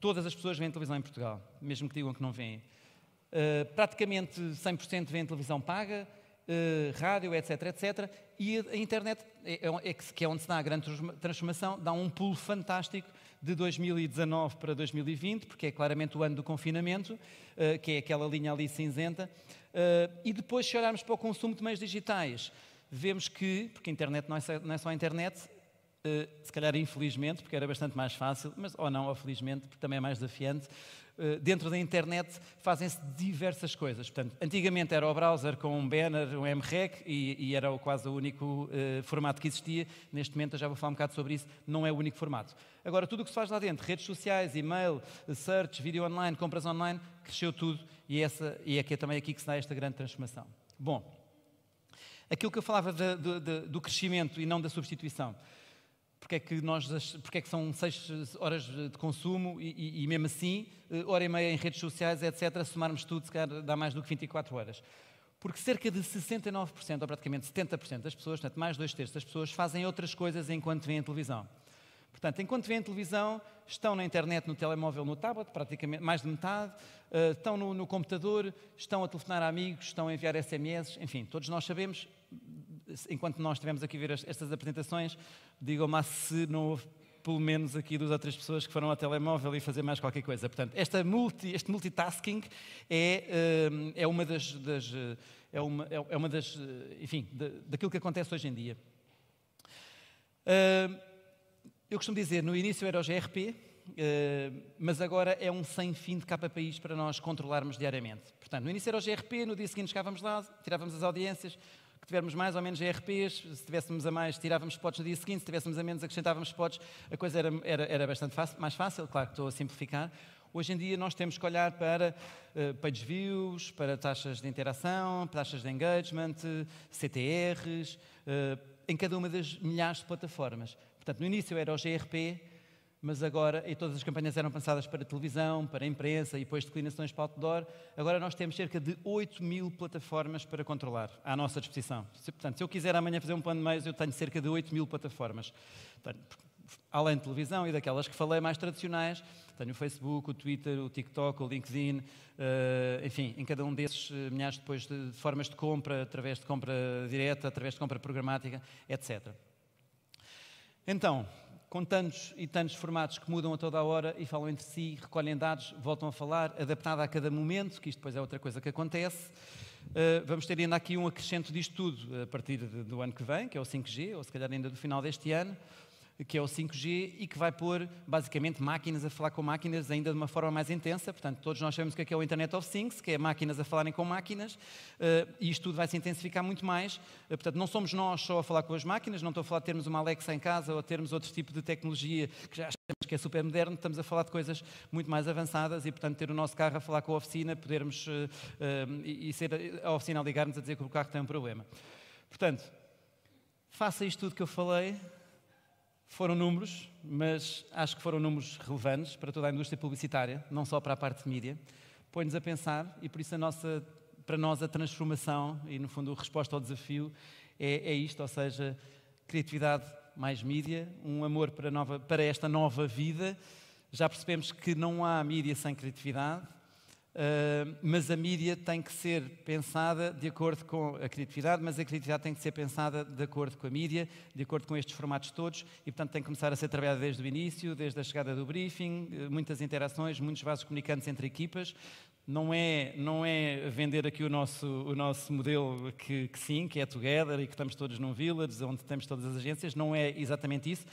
todas as pessoas veem televisão em Portugal, mesmo que digam que não veem. Uh, praticamente 100% veem televisão paga, uh, rádio, etc, etc. E a, internet, é, é, é, que é onde se dá a grande transformação, dá um pulo fantástico de 2019 para 2020, porque é claramente o ano do confinamento, uh, que é aquela linha ali cinzenta. e depois, se olharmos para o consumo de meios digitais, vemos que, porque a internet não é só, é a internet, se calhar infelizmente, porque era bastante mais fácil, mas ou não, ou felizmente, porque também é mais desafiante, dentro da internet fazem-se diversas coisas. Portanto, antigamente era o browser com um banner, um MREC, e, e era quase o único uh, formato que existia. Neste momento, eu já vou falar um bocado sobre isso, não é o único formato. Agora, tudo o que se faz lá dentro, redes sociais, e-mail, search, vídeo online, compras online, cresceu tudo, e, essa, e é é também aqui que se dá esta grande transformação. Bom, Aquilo que eu falava de, de, de, do crescimento e não da substituição. Porque é que, nós, porque é que são seis horas de consumo e, e, e, mesmo assim, eh, hora e meia em redes sociais, etc., somarmos tudo, se calhar dá mais do que 24 horas. Porque cerca de 69%, ou praticamente 70% das pessoas, portanto mais dois terços das pessoas, fazem outras coisas enquanto veem televisão. Portanto, enquanto veem televisão, estão na internet, no telemóvel, no tablet, praticamente mais de metade, uh, estão no, no, computador, estão a telefonar a amigos, estão a enviar SMS, enfim, todos nós sabemos, enquanto nós estivemos aqui a ver estas apresentações, digam-me se não houve pelo menos aqui duas ou três pessoas que foram ao telemóvel e fazer mais qualquer coisa. Portanto, esta multi, este multitasking é, eh, é uma das, das é, uma, é uma das, eh, enfim, daquilo que acontece hoje em dia. Uh, eu costumo dizer, no início era o GRP, mas agora é um sem fim de país para nós controlarmos diariamente. Portanto, no início era o GRP, no dia seguinte chegávamos lá, tirávamos as audiências, que tivermos mais ou menos ERPs, se tivéssemos a mais, tirávamos spots no dia seguinte, se tivéssemos a menos, acrescentávamos spots, a coisa era, era, era bastante fácil, mais fácil, claro que estou a simplificar. Hoje em dia nós temos que olhar para uh, page views, para taxas de interação, taxas de engagement, CTRs, uh, em cada uma das milhares de plataformas. Portanto, no início era o GRP, mas agora, e todas as campanhas eram pensadas para televisão, para imprensa e depois declinações para outdoor, agora nós temos cerca de 8 mil plataformas para controlar à nossa disposição. Portanto, se eu quiser amanhã fazer um plano de meios, eu tenho cerca de 8 mil plataformas. Portanto, além de televisão e daquelas que falei mais tradicionais, tenho o Facebook, o Twitter, o TikTok, o LinkedIn, uh, enfim, em cada um desses uh, milhares depois de formas de compra, através de compra direta, através de compra programática, etc. Então, com tantos e tantos formatos que mudam a toda a hora e falam entre si, recolhem dados, voltam a falar, adaptado a cada momento, que isto depois é outra coisa que acontece. Uh, vamos ter ainda aqui um acrescento disto tudo a partir do ano que vem, que é o 5G, ou se calhar ainda do final deste ano que é o 5G e que vai pôr basicamente máquinas a falar com máquinas ainda de uma forma mais intensa. Portanto, todos nós sabemos o que é, que é o Internet of Things, que é máquinas a falarem com máquinas, uh, e isto tudo vai se intensificar muito mais. Uh, portanto, não somos nós só a falar com as máquinas, não estou a falar de termos uma Alexa em casa ou termos outro tipo de tecnologia que já achamos que é super moderno, estamos a falar de coisas muito mais avançadas e, portanto, ter o nosso carro a falar com a oficina, podermos uh, e, e ser a oficina a ligar-nos a dizer que o carro tem um problema. Portanto, faça isto tudo que eu falei, foram números, mas acho que foram números relevantes para toda a indústria publicitária, não só para a parte de mídia. Põe-nos a pensar e por isso a nossa, para nós a transformação e no fundo a resposta ao desafio é, é isto, ou seja, criatividade mais mídia, um amor para, nova, para esta nova vida. Já percebemos que não há mídia sem criatividade, Uh, mas a mídia tem que ser pensada de acordo com a criatividade, mas a criatividade tem que ser pensada de acordo com a mídia, de acordo com estes formatos todos, e portanto tem que começar a ser trabalhada desde o início, desde a chegada do briefing, eh, muitas interações, muitos vasos comunicantes entre equipas. Não é, não é vender aqui o nosso, o nosso modelo que, que sim, que é together e que estamos todos num village, onde temos todas as agências, não é exatamente isso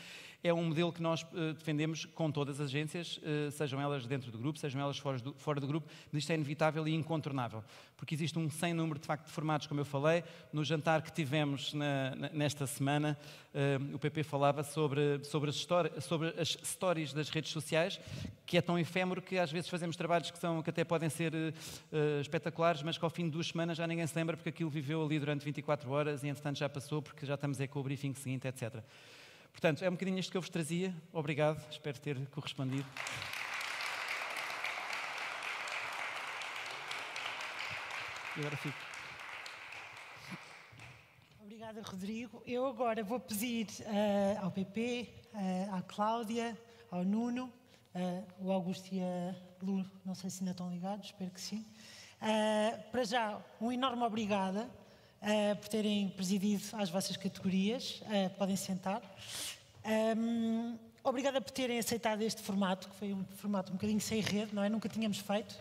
é um modelo que nós uh, defendemos com todas as agências, uh, sejam elas dentro do grupo, sejam elas fora do, fora do grupo, mas isto é inevitável e incontornável, porque existe um sem número de facto de formatos, como eu falei, no jantar que tivemos na, nesta semana, uh, o PP falava sobre, sobre, as histórias, sobre as stories das redes sociais, que é tão efêmero que às vezes fazemos trabalhos que, são, que até podem ser espetaculares, mas que ao fim de duas semanas já ninguém se lembra porque aquilo viveu ali durante 24 horas e entretanto já passou porque já estamos aí com o briefing seguinte, etc. Portanto, é um bocadinho isto que eu vos trazia. Obrigado, espero ter correspondido. E agora fico. Obrigada, Rodrigo. Eu agora vou pedir uh, ao PP, uh, eh, à Cláudia, ao Nuno, uh, o Augusto e a Lu, não sei se ainda estão ligados, espero que sim. para já, um enorme obrigada uh, por terem presidido as vossas categorias. Uh, podem sentar. Um, obrigada por terem aceitado este formato, que foi um formato um bocadinho sem rede, não é? Nunca tínhamos feito.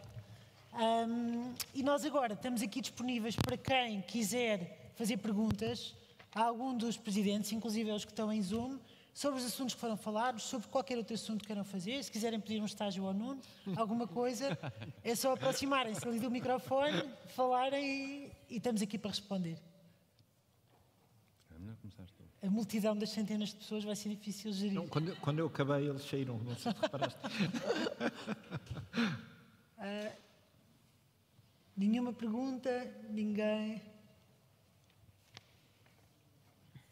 Um, e nós agora estamos aqui disponíveis para quem quiser fazer perguntas a algum dos presidentes, inclusive aos que estão em Zoom, sobre os assuntos que foram falados, sobre qualquer outro assunto que queiram fazer. Se quiserem pedir um estágio ao Nuno, alguma coisa, é só aproximarem-se ali do microfone, falarem e, estamos aqui para responder. É A multidão das centenas de pessoas vai ser difícil gerir. Não, quando, quando, eu acabei, eles saíram, não sei se reparaste. uh, nenhuma pergunta, ninguém.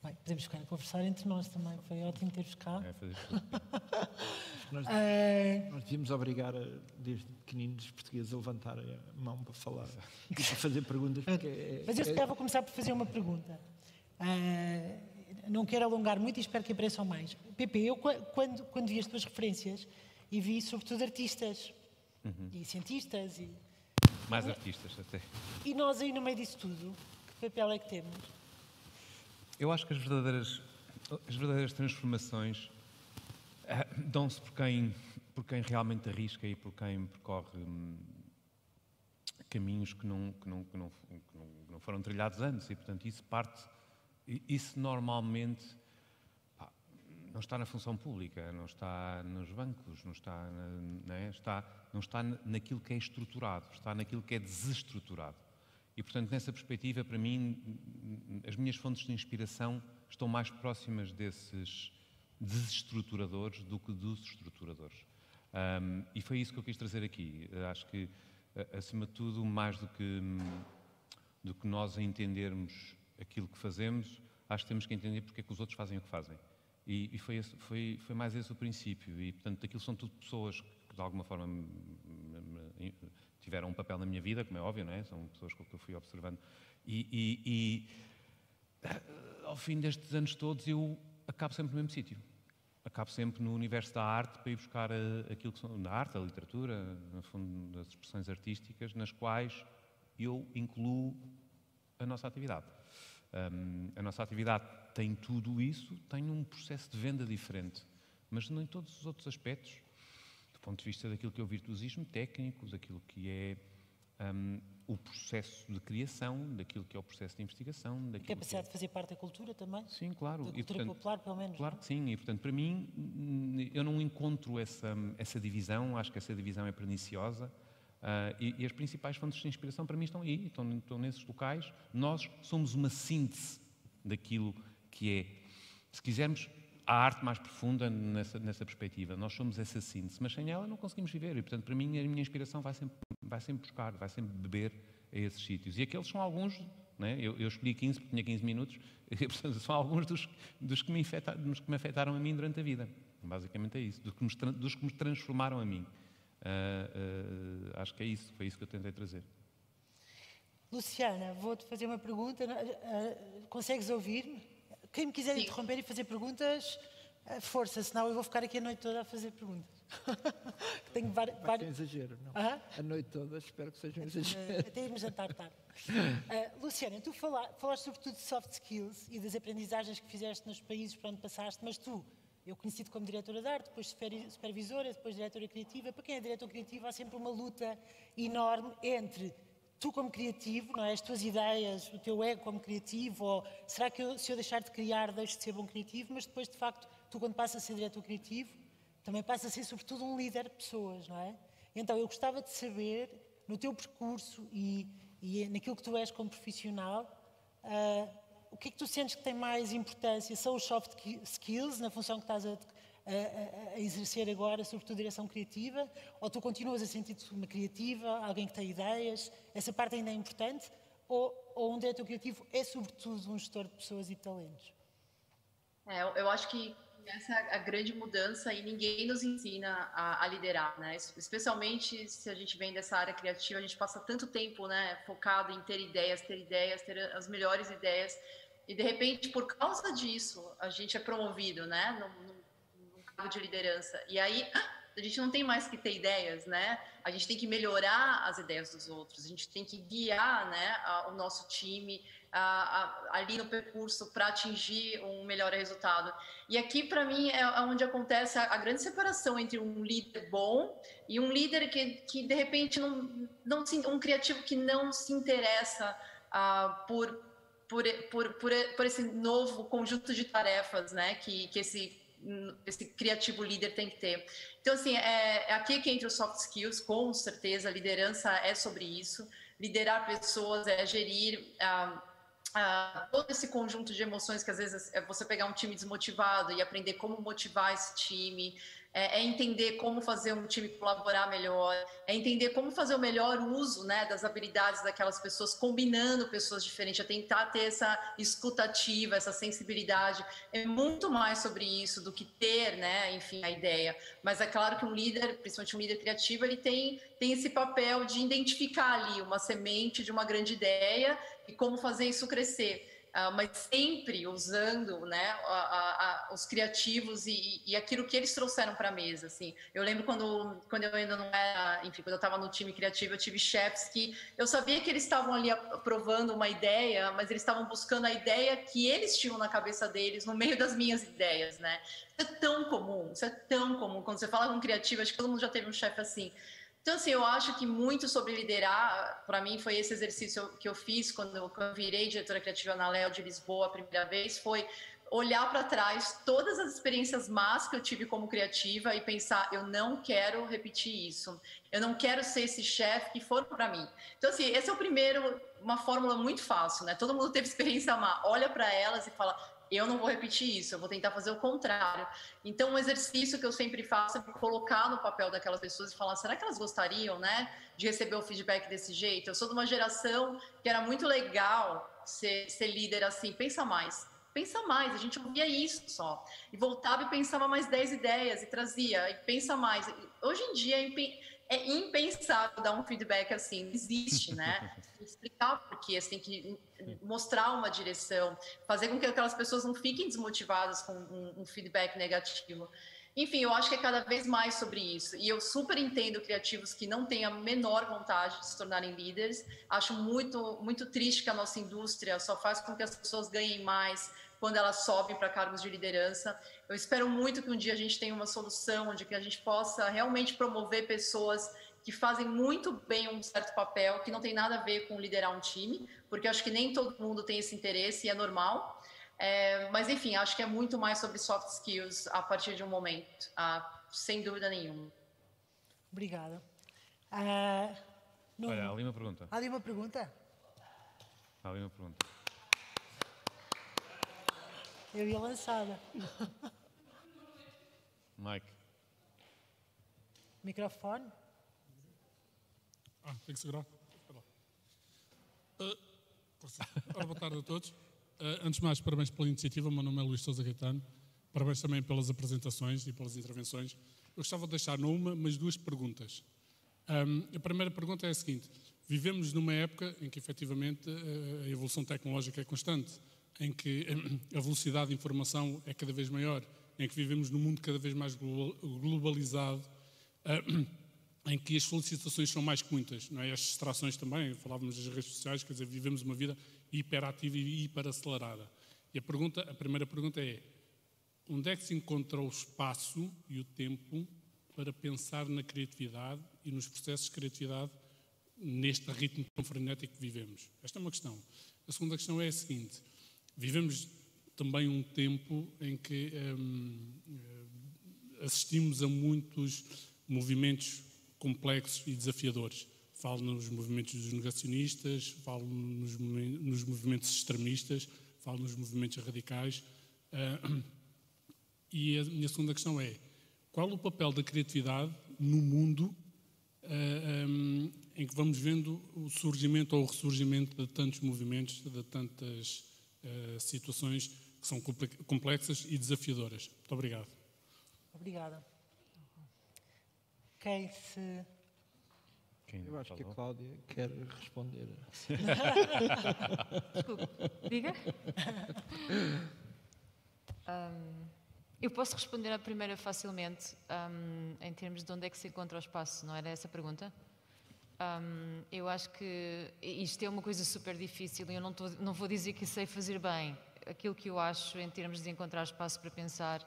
Bem, podemos ficar a conversar entre nós também, foi ótimo ter-vos cá. É, fazer nós, uh, nós devíamos obrigar, a, desde pequeninos, os portugueses a levantar a mão para falar e para fazer perguntas. É, Mas eu se calhar vou começar por fazer uma pergunta. Uh, não quero alongar muito e espero que apareçam mais. Pepe, eu quando, quando vi as tuas referências e vi sobretudo artistas uhum. e cientistas e... Mais artistas até. E nós aí no meio disso tudo, que papel é que temos? Eu acho que as verdadeiras, as verdadeiras transformações dão-se por quem, por quem realmente arrisca e por quem percorre hum, caminhos que não, que, não, que, não, que não, foram trilhados antes. E, portanto, isso parte. Isso normalmente pá, não está na função pública, não está nos bancos, não está, né, está, não está naquilo que é estruturado, está naquilo que é desestruturado. E, portanto, nessa perspectiva, para mim, as minhas fontes de inspiração estão mais próximas desses desestruturadores do que dos estruturadores. Um, e foi isso que eu quis trazer aqui. Acho que, acima de tudo, mais do que, do que nós entendermos aquilo que fazemos, acho que temos que entender porque é que os outros fazem o que fazem. E, e foi, esse, foi, foi mais esse o princípio. E, portanto, aquilo são tudo pessoas que, de alguma forma, me, me, tiveram um papel na minha vida, como é óbvio, não é? São pessoas que eu fui observando. E, e, e, eh, ao fim destes anos todos eu acabo sempre no mesmo sítio. Acabo sempre no universo da arte para ir buscar eh, aquilo que são, da arte, a literatura, no fundo, das expressões artísticas, nas quais eu incluo a nossa atividade. Um, a nossa atividade tem tudo isso, tem um processo de venda diferente. mas não em todos os outros aspectos, do ponto de vista daquilo que é o virtuosismo técnico, daquilo que é um, o processo de criação, daquilo que é o processo de investigação. A capacidade é... de fazer parte da cultura também? Sim, claro. Da cultura e, portanto, popular, pelo menos. Claro que sim, e portanto, para mim, eu não encontro essa, essa divisão, acho que essa divisão é perniciosa. Uh, e, e, as principais fontes de inspiração para mim estão aí, estão, estão nesses locais. Nós somos uma síntese daquilo que é, se quisermos, a arte mais profunda nessa, nessa perspectiva. Nós somos essa síntese, mas sem ela não conseguimos viver. E, portanto, para mim, a minha inspiração vai sempre, vai sempre buscar, vai sempre beber a esses sítios. E aqueles são alguns, né? eu, eu escolhi 15 porque tinha 15 minutos, e, portanto, são alguns dos, dos, que me afetaram, dos que me afetaram a mim durante a vida. Basicamente é isso, dos que me, dos que me transformaram a mim. Uh, uh, acho que é isso, foi isso que eu tentei trazer. Luciana, vou-te fazer uma pergunta. Uh, consegues ouvir-me? Quem me quiser Sim. interromper e fazer perguntas, força, senão eu vou ficar aqui a noite toda a fazer perguntas. Tenho várias. Vai ser exagero, não? A noite toda, espero que seja um exagero. Até irmos jantar tarde. Uh, Luciana, tu falaste, falaste sobretudo de soft skills e das aprendizagens que fizeste nos países por onde passaste, mas tu eu conheci-te como diretora de arte, depois supervisora, depois diretora criativa. Para quem é diretor criativo, há sempre uma luta enorme entre tu como criativo, não é? as tuas ideias, o teu ego como criativo, ou será que eu, se eu deixar de criar, deixo de ser bom criativo? Mas depois, de facto, tu quando passas a ser diretor criativo, também passas a ser sobretudo um líder de pessoas, não é? Então, eu gostava de saber, no teu percurso e, e naquilo que tu és como profissional, uh, o que é que tu sentes que tem mais importância? São os soft skills, na função que estás a, a, a exercer agora, sobretudo direção criativa? Ou tu continuas a sentir-te uma criativa, alguém que tem ideias? Essa parte ainda é importante? Ou, ou um diretor criativo é, sobretudo, um gestor de pessoas e de talentos? É, eu acho que essa é a grande mudança e ninguém nos ensina a, a, liderar, né? Especialmente se a gente vem dessa área criativa, a gente passa tanto tempo, né, focado em ter ideias, ter ideias, ter as melhores ideias e de repente, por causa disso, a gente é promovido, né, cargo de liderança. E aí a gente não tem mais que ter ideias, né? A gente tem que melhorar as ideias dos outros. A gente tem que guiar, né, o nosso time ali no percurso para atingir um melhor resultado. E aqui, para mim, é onde acontece a, grande separação entre um líder bom e um líder que, que de repente, não, não se, um criativo que não se interessa uh, por por, por, por, por esse novo conjunto de tarefas né, que, que esse, esse criativo líder tem que ter. Então, assim, é, é aqui que entra os soft skills, com certeza, liderança é sobre isso. Liderar pessoas é gerir ah, ah, todo esse conjunto de emoções que às vezes é você pegar um time desmotivado e aprender como motivar esse time, é, é, entender como fazer um time colaborar melhor, é entender como fazer o melhor uso né, das habilidades daquelas pessoas, combinando pessoas diferentes, é tentar ter essa escutativa, essa sensibilidade. É muito mais sobre isso do que ter, né, enfim, a ideia. Mas é claro que um líder, principalmente um líder criativo, ele tem, tem esse papel de identificar ali uma semente de uma grande ideia e como fazer isso crescer. Uh, mas sempre usando né, a, a, os criativos e, e, aquilo que eles trouxeram para a mesa. Assim. Eu lembro quando, quando eu ainda não era, enfim, quando eu estava no time criativo, eu tive chefs que eu sabia que eles estavam ali aprovando uma ideia, mas eles estavam buscando a ideia que eles tinham na cabeça deles, no meio das minhas ideias. Né? Isso é tão comum, isso é tão comum. Quando você fala com criativo, acho que todo mundo já teve um chefe assim. Então, assim, eu acho que muito sobre liderar, para mim, foi esse exercício que eu fiz quando eu, virei diretora criativa na Léo de Lisboa a primeira vez, foi olhar para trás todas as experiências más que eu tive como criativa e pensar, eu não quero repetir isso. Eu não quero ser esse chefe que for para mim. Então, assim, esse é o primeiro, uma fórmula muito fácil, né? Todo mundo teve experiência má. Olha para elas e fala, eu não vou repetir isso, eu vou tentar fazer o contrário. Então, um exercício que eu sempre faço é colocar no papel daquelas pessoas e falar: será que elas gostariam, né, de receber o feedback desse jeito? Eu sou de uma geração que era muito legal ser, ser líder assim. Pensa mais, pensa mais. A gente ouvia isso só. E voltava e pensava mais 10 ideias e trazia, e pensa mais. Hoje em dia é impensável dar um feedback assim, não existe, né? Explicar por quê, você tem que mostrar uma direção, fazer com que aquelas pessoas não fiquem desmotivadas com um, um feedback negativo. Enfim, eu acho que é cada vez mais sobre isso. E eu super entendo criativos que não têm a menor vontade de se tornarem líderes. Acho muito, muito triste que a nossa indústria só faz com que as pessoas ganhem mais, quando elas sobem para cargos de liderança. Eu espero muito que um dia a gente tenha uma solução onde que a gente possa realmente promover pessoas que fazem muito bem um certo papel, que não tem nada a ver com liderar um time, porque acho que nem todo mundo tem esse interesse e é normal. É, mas enfim, acho que é muito mais sobre soft skills a partir de um momento, ah, sem dúvida nenhuma. Obrigada. Uh, Olha, ali uma pergunta. Ali uma pergunta? Ali uma pergunta. Eu ia lançada. Mike. Microfone. Ah, tem que segurar. Uh, ora, boa tarde a todos. Uh, antes de mais, parabéns pela iniciativa. O meu nome é Luís Sousa Gaetano. Parabéns também pelas apresentações e pelas intervenções. Eu gostava de deixar não uma, mas duas perguntas. Um, a primeira pergunta é a seguinte: vivemos numa época em que efetivamente a evolução tecnológica é constante, em que a velocidade de informação é cada vez maior, em que vivemos num mundo cada vez mais globalizado em que as solicitações são mais que muitas, não é? as distrações também, falávamos das redes sociais, quer dizer, vivemos uma vida hiperativa e hiperacelerada. E a, pergunta, a primeira pergunta é, onde é que se encontra o espaço e o tempo para pensar na criatividade e nos processos de criatividade neste ritmo tão frenético que vivemos? Esta é uma questão. A segunda questão é a seguinte, vivemos também um tempo em que hum, assistimos a muitos movimentos complexos e desafiadores. Falo nos movimentos dos negacionistas, falo nos, nos movimentos extremistas, falo nos movimentos radicais. Uh, e a minha segunda questão é: qual o papel da criatividade no mundo uh, ah, um, em que vamos vendo o surgimento ou o ressurgimento de tantos movimentos, de tantas uh, situações que são complexas e desafiadoras? Muito obrigado. Obrigada. Quem se. Quem Eu acho falou? que a Cláudia quer responder. Desculpe, diga. Um, eu posso responder à primeira facilmente, um, em termos de onde é que se encontra o espaço, não era essa a pergunta? Um, eu acho que isto é uma coisa super difícil e eu não, tô, não vou dizer que sei fazer bem. Aquilo que eu acho em termos de encontrar espaço para pensar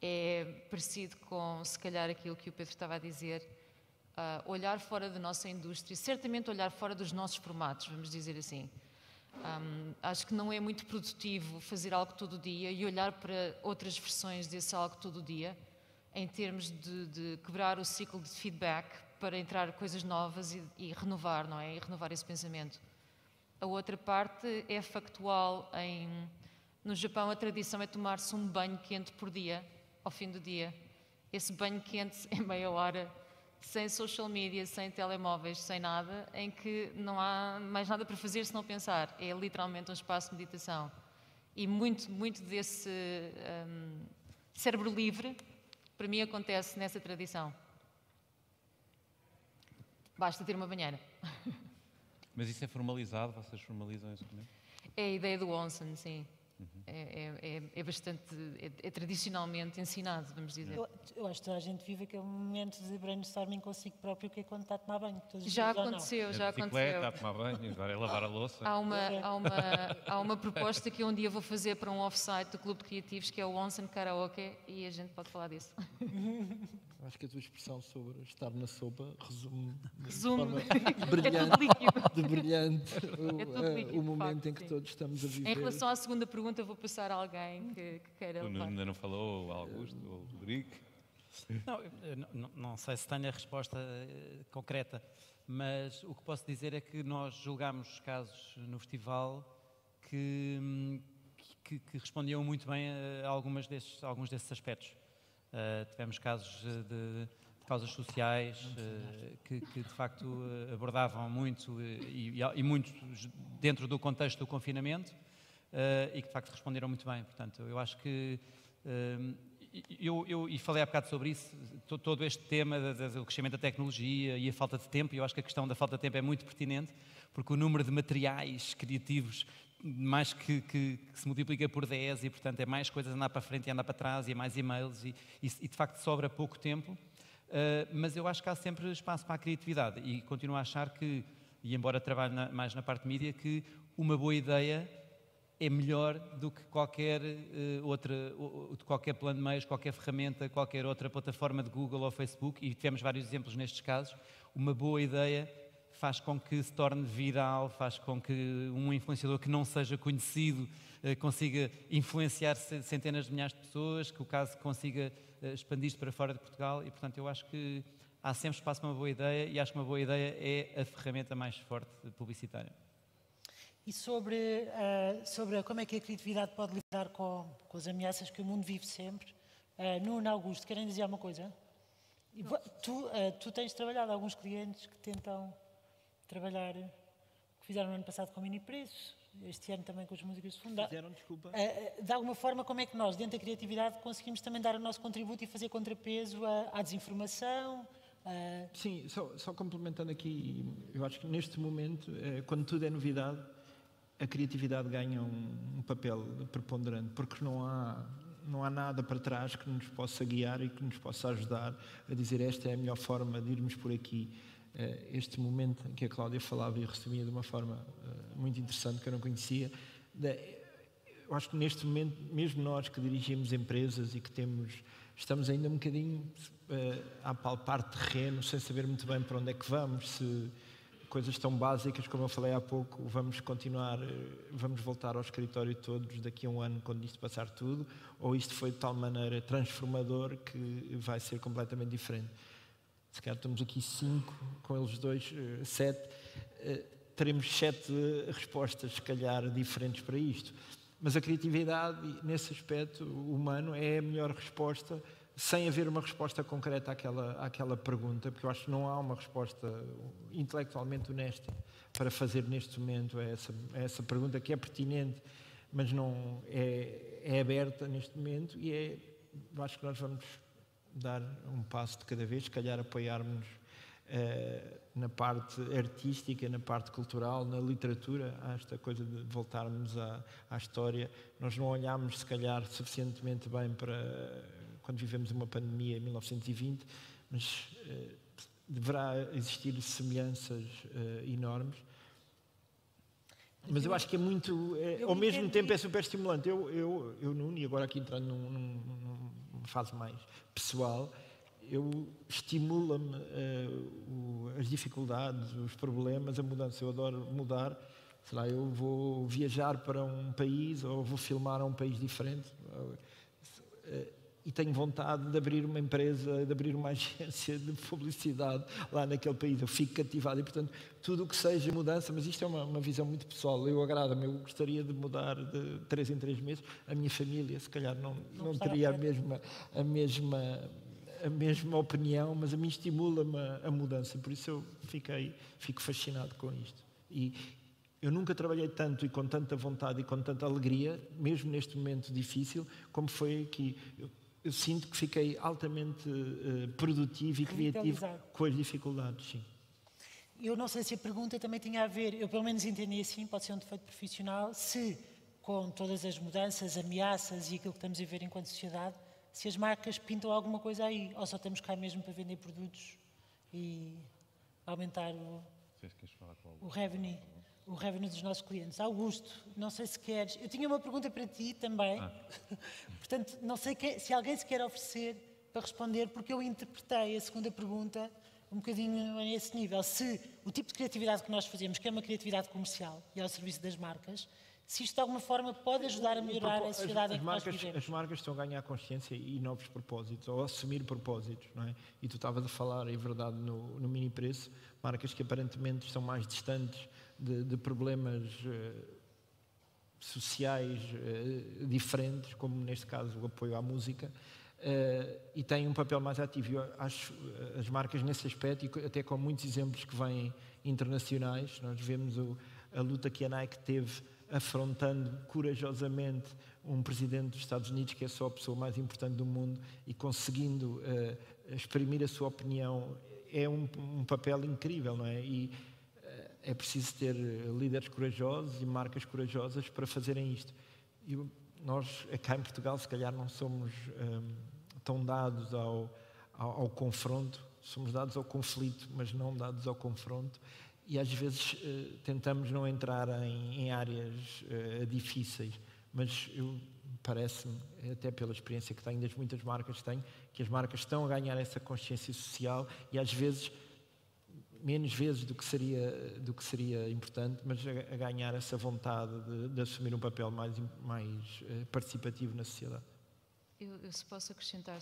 é parecido com, se calhar, aquilo que o Pedro estava a dizer, uh, olhar fora da nossa indústria, certamente olhar fora dos nossos formatos, vamos dizer assim. Um, acho que não é muito produtivo fazer algo todo dia e olhar para outras versões desse algo todo dia, em termos de, de quebrar o ciclo de feedback para entrar coisas novas e, e, renovar, não é? E renovar esse pensamento. A outra parte é factual. Em, no Japão, a tradição é tomar-se um banho quente por dia ao fim do dia. Esse banho quente em meia hora, sem social media, sem telemóveis, sem nada, em que não há mais nada para fazer senão pensar. É literalmente um espaço de meditação. E muito, muito desse um, cérebro livre, para mim, acontece nessa tradição. Basta ter uma banheira. Mas isso é formalizado? Vocês formalizam isso também? É a ideia do onsen, sim. Uhum. É, é, é, é, bastante, é, é, tradicionalmente ensinado, vamos dizer. Eu, eu, acho que toda a gente vive aquele momento de brainstorming consigo próprio que é quando está a tomar banho. Já aconteceu, já aconteceu. Está a tomar banho, agora é lavar a louça. Há uma, há, uma, há uma proposta que um dia vou fazer para um offsite do Clube de Criativos, que é o Onsen Karaoke, e a gente pode falar disso. Acho que a tua expressão sobre estar na sopa resume, resume. de brilhante, é de brilhante o, é líquido, o momento facto, em que sim. todos estamos a viver. Em relação à segunda pergunta, vou passar a alguém que, que queira. O Nuno ainda não falou, o Augusto, ou o Rodrigo. Não, não, não, sei se tenho a resposta eh, concreta, mas o que posso dizer é que nós julgámos casos no festival que, que, que respondiam muito bem a algumas destes, alguns desses aspectos. Uh, tivemos casos de, de, causas sociais uh, que, que, de facto abordavam muito e, e, muito dentro do contexto do confinamento e que de facto responderam muito bem. Portanto, eu acho que eu, eu, e falei há bocado sobre isso, todo este tema do crescimento da tecnologia e a falta de tempo, e eu acho que a questão da falta de tempo é muito pertinente, porque o número de materiais criativos mais que, que, que, se multiplica por 10 e, portanto, é mais coisas andar para frente e andar para trás e é mais e-mails e, e, e de facto sobra pouco tempo. Uh, mas eu acho que há sempre espaço para a criatividade e continuo a achar que, e embora trabalhe na, mais na parte mídia, que uma boa ideia é melhor do que qualquer uh, outra, qualquer plano de meios, qualquer ferramenta, qualquer outra plataforma de Google ou Facebook, e tivemos vários exemplos nestes casos. Uma boa ideia faz com que se torne viral, faz com que um influenciador que não seja conhecido uh, consiga influenciar centenas de milhares de pessoas, que o caso consiga expandir-se para fora de Portugal, e portanto eu acho que há sempre espaço para uma boa ideia, e acho que uma boa ideia é a ferramenta mais forte publicitária. E sobre, uh, sobre como é que a criatividade pode lidar com, com as ameaças que o mundo vive sempre. Uh, Nuno Augusto, querem dizer alguma coisa? Tu, uh, tu tens trabalhado alguns clientes que tentam trabalhar, que fizeram no ano passado com mini preço, este ano também com as músicas de fundo. Fizeram, desculpa. Uh, de alguma forma, como é que nós, dentro da criatividade, conseguimos também dar o nosso contributo e fazer contrapeso à, à desinformação? Uh... Sim, só, só, complementando aqui, eu acho que neste momento, quando tudo é novidade, a criatividade ganha um, um, papel preponderante, porque não há, não há nada para trás que nos possa guiar e que nos possa ajudar a dizer esta é a melhor forma de irmos por aqui. Eh, este momento em que a Cláudia falava e resumia de uma forma eh, muito interessante que eu não conhecia, eu acho que neste momento, mesmo nós que dirigimos empresas e que temos, estamos ainda um bocadinho eh, a palpar terreno, sem saber muito bem para onde é que vamos, se coisas tão básicas como eu falei há pouco, vamos continuar, eh, vamos voltar ao escritório todos daqui a um ano quando isto passar tudo, ou isto foi de tal maneira transformador que vai ser completamente diferente. Se calhar estamos aqui cinco, com eles dois, eh, sete, eh, teremos sete respostas, se calhar, diferentes para isto. Mas a criatividade, nesse aspecto humano, é a melhor resposta sem haver uma resposta concreta àquela, àquela pergunta, porque eu acho que não há uma resposta intelectualmente honesta para fazer neste momento a essa, a essa pergunta que é pertinente, mas não é, é aberta neste momento e é, acho que nós vamos dar um passo de cada vez, se calhar apoiarmos uh, na parte artística, na parte cultural, na literatura, esta coisa de voltarmos à, à história. Nós não olhamos, se calhar, suficientemente bem para quando vivemos uma pandemia em 1920, mas uh, deverá existir semelhanças uh, enormes. Mas eu acho que é muito, é, ao mesmo tempo é super estimulante. Eu, eu, eu Nuno, e agora aqui entrando num, num, numa fase mais pessoal, eu estimula-me uh, as dificuldades, os problemas, a mudança. Eu adoro mudar. Sei lá, eu vou viajar para um país ou vou filmar a um país diferente. E tenho vontade de abrir uma empresa, de abrir uma agência de publicidade lá naquele país. Eu fico cativado e, portanto, tudo o que seja mudança, mas isto é uma, uma visão muito pessoal. Eu agrada-me, eu gostaria de mudar de três em três meses. A minha família, se calhar, não, não, não teria a mesma, a, mesma, a mesma opinião, mas a mim estimula-me a, a mudança. Por isso eu fiquei, fico fascinado com isto. E, eu nunca trabalhei tanto e com tanta vontade e com tanta alegria, mesmo neste momento difícil, como foi aqui. Eu, eu sinto que fiquei altamente uh, produtivo e criativo com as dificuldades, sim. Eu não sei se a pergunta também tinha a ver, eu pelo menos entendi assim, pode ser um defeito profissional, se com todas as mudanças, ameaças e aquilo que estamos a ver enquanto sociedade, se as marcas pintam alguma coisa aí, ou só estamos cá mesmo para vender produtos e aumentar o, o revenue o revenue dos nossos clientes. Augusto, não sei se queres. Eu tinha uma pergunta para ti também. Ah. Portanto, não sei que, se alguém se quer oferecer para responder, porque eu interpretei a segunda pergunta um bocadinho nesse nível. Se o tipo de criatividade que nós fazemos, que é uma criatividade comercial e ao serviço das marcas, se isto de alguma forma pode ajudar a melhorar a sociedade as, as em que marcas, nós vivemos. As marcas estão a ganhar consciência e novos propósitos, ou assumir propósitos, não é? E tu estavas a falar, é verdade, no, no mini preço, marcas que aparentemente estão mais distantes de, de problemas uh, sociais uh, diferentes, como neste caso o apoio à música, uh, e têm um papel mais ativo. Eu acho as marcas nesse aspecto, e até com muitos exemplos que vêm internacionais, nós vemos o, a luta que a Nike teve afrontando corajosamente um presidente dos Estados Unidos, que é só a pessoa mais importante do mundo, e conseguindo exprimir a sua opinião, é um, um papel incrível, não é? E, é preciso ter eh, líderes corajosos e marcas corajosas para fazerem isto. E nós, cá em Portugal, se calhar não somos um, tão dados ao, ao, ao, confronto, somos dados ao conflito, mas não dados ao confronto. e às vezes uh, tentamos não entrar em, em áreas uh, difíceis, mas parece-me, até pela experiência que tenho das muitas marcas que tenho, que as marcas estão a ganhar essa consciência social e às vezes menos vezes do que seria do que seria importante, mas a, a ganhar essa vontade de, de, assumir um papel mais mais uh, participativo na sociedade. Eu, eu, se posso acrescentar,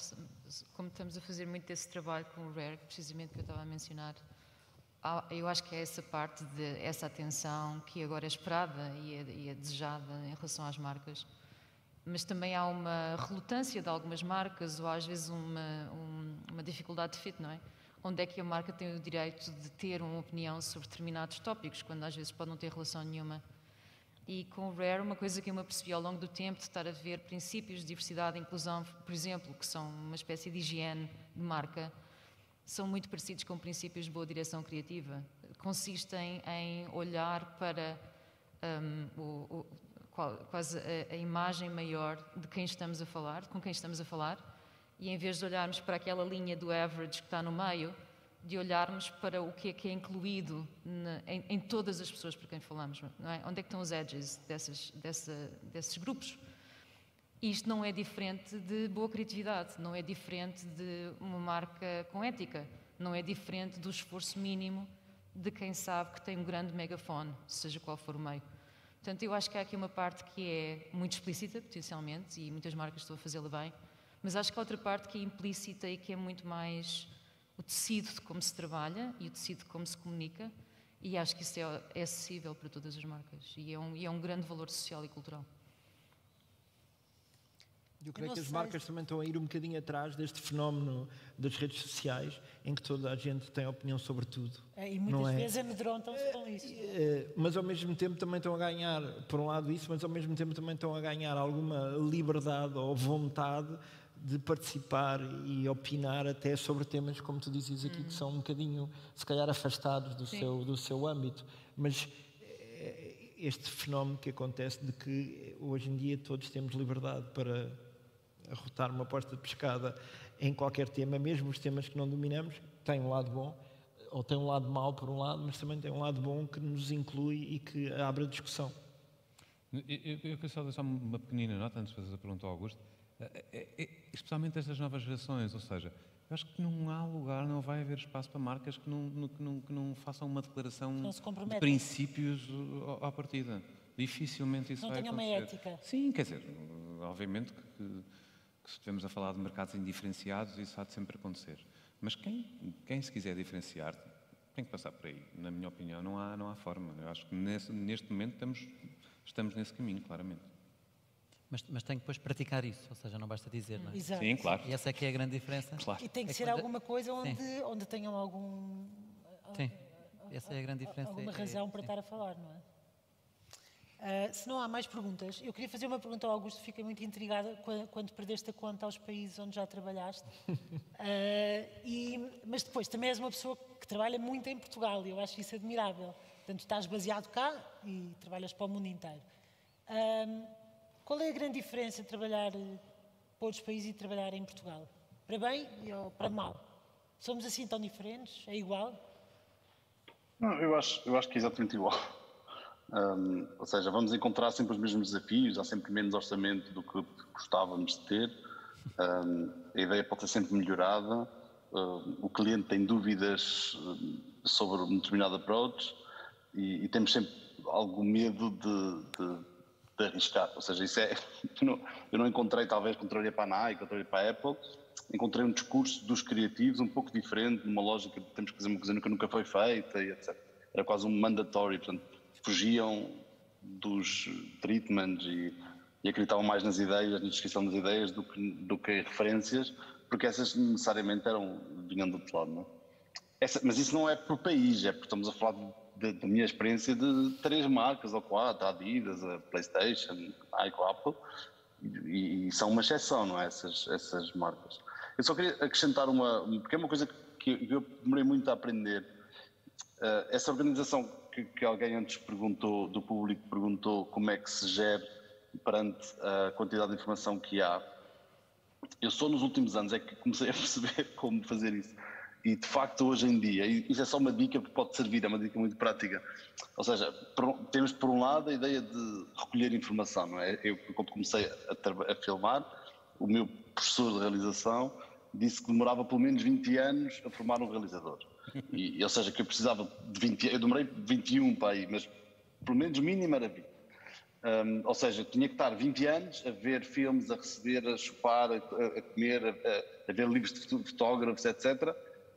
como estamos a fazer muito desse trabalho com o Rare, precisamente que eu estava a mencionar, eu acho que é essa parte de essa atenção que agora é esperada e é, e é desejada em relação às marcas, mas também há uma relutância de algumas marcas ou às vezes uma, uma dificuldade de fit, não é? Onde é que a marca tem o direito de ter uma opinião sobre determinados tópicos, quando às vezes pode não ter relação nenhuma. E com o Rare, uma coisa que eu me apercebi ao longo do tempo, de estar a ver princípios de diversidade e inclusão, por exemplo, que são uma espécie de higiene de marca, são muito parecidos com princípios de boa direção criativa. Consistem em olhar para um, o, o, quase a, a, imagem maior de quem estamos a falar, com quem estamos a falar, e em vez de olharmos para aquela linha do average que está no meio, de olharmos para o que é que é incluído na, em, em, todas as pessoas para quem falamos. É? Onde é que estão os edges dessas, dessa, desses grupos? Isto não é diferente de boa criatividade, não é diferente de uma marca com ética, não é diferente do esforço mínimo de quem sabe que tem um grande megafone, seja qual for o meio. Portanto, eu acho que há aqui uma parte que é muito explícita, potencialmente, e muitas marcas estão a fazê-la bem, mas acho que há outra parte que é implícita e que é muito mais o tecido de como se trabalha e o tecido de como se comunica, e acho que isso é, é acessível para todas as marcas e é um, e é um grande valor social e cultural. Eu creio eu que as marcas também estão a ir um bocadinho atrás deste fenómeno das redes sociais, em que toda a gente tem opinião sobre tudo. É, e muitas é? vezes amedrontam-se com isso. É, mas ao mesmo tempo também estão a ganhar, por um lado isso, mas ao mesmo tempo também estão a ganhar alguma liberdade ou vontade de participar e opinar até sobre temas, como tu dizes aqui, hum. que são um bocadinho, se calhar, afastados do, seu, do seu âmbito. Mas é, este fenómeno que acontece de que hoje em dia todos temos liberdade para arrotar uma aposta de pescada em qualquer tema, mesmo os temas que não dominamos, tem um lado bom, ou tem um lado mau por um lado, mas também tem um lado bom que nos inclui e que abre a discussão. Eu, eu, eu queria só deixar uma pequenina nota antes de fazer a pergunta ao Augusto, especialmente estas novas gerações, ou seja, eu acho que não há lugar, não vai haver espaço para marcas que não, que não, que não façam uma declaração de princípios uh, à partida. Dificilmente isso não vai acontecer. Não tenha uma ética. Sim, quer dizer, obviamente que que se estivermos a falar de mercados indiferenciados, isso há de sempre acontecer. Mas quem, quem se quiser diferenciar tem que passar por aí. Na minha opinião, não há, não há forma. Eu acho que nesse, neste momento estamos, estamos nesse caminho, claramente. Mas, mas tem que depois praticar isso, ou seja, não basta dizer, não é? Exato. Sim, claro. E essa é que é a grande diferença. Claro. E tem que é ser quando... alguma coisa onde, onde tenham algum... Sim, essa é a grande diferença. Alguma razão é, para estar a falar, não é? Uh, se não há mais perguntas, eu queria fazer uma pergunta ao Augusto, fiquei muito intrigada quando, quando perdeste a conta aos países onde já trabalhaste. Uh, e, mas depois também és uma pessoa que trabalha muito em Portugal e eu acho isso admirável. Portanto, estás baseado cá e trabalhas para o mundo inteiro. Uh, qual é a grande diferença entre trabalhar para outros países e trabalhar em Portugal? Para bem ou para mal? Somos assim tão diferentes? É igual? Não, eu acho, eu acho que é exatamente igual. Um, ou seja, vamos encontrar sempre os mesmos desafios, há sempre menos orçamento do que gostávamos de ter, um, a ideia pode ser sempre melhorada, um, o cliente tem dúvidas sobre um determinado approach e, e temos sempre algum medo de, de, de, arriscar. Ou seja, isso é. Eu não, encontrei, talvez, trabalhei para a Nike, trabalhei para a Apple, encontrei um discurso dos criativos um pouco diferente, numa lógica de temos que fazer uma coisa que nunca foi feita e etc. Era quase um mandatório, portanto fugiam dos treatments e, e acreditavam mais nas ideias, na descrição das ideias, do que, do que referências, porque essas necessariamente eram, vinham do outro lado. Não? É? Essa, mas isso não é por país, é porque estamos a falar da minha experiência de três marcas ou quatro, a Adidas, a PlayStation, a a Apple, e, e, são uma exceção, não é? Essas, essas marcas. Eu só queria acrescentar uma, porque é uma coisa que eu demorei muito a aprender. Uh, essa organização que, que, alguém antes perguntou, do público perguntou como é que se gera perante a quantidade de informação que há. Eu só nos últimos anos é que comecei a perceber como fazer isso. E de facto, hoje em dia, e isso é só uma dica que pode servir, é uma dica muito prática. Ou seja, temos por um lado a ideia de recolher informação, não é? Eu, quando comecei a, a filmar, o meu professor de realização disse que demorava pelo menos 20 anos a formar um realizador. E, ou seja, que eu precisava de 20, eu demorei 21 para aí, mas pelo menos mínimo era 20. Um, ou seja, tinha que estar 20 anos a ver filmes, a receber, a chupar, a, a comer, a, a, ver livros de fotógrafos, etc.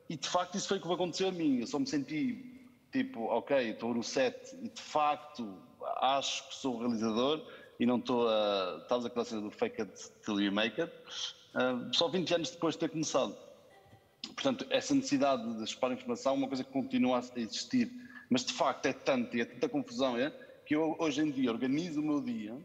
E de facto isso foi o que aconteceu a mim. Eu só me senti tipo, ok, estou no set e de facto acho que sou realizador e não estou a. Estavas aquela cena do fake it till you make it. Uh, só 20 anos depois de ter começado. Portanto, essa necessidade de chupar informação é uma coisa que continua a existir. Mas de facto é tanto e é tanta confusão é, que eu hoje em dia organizo o meu dia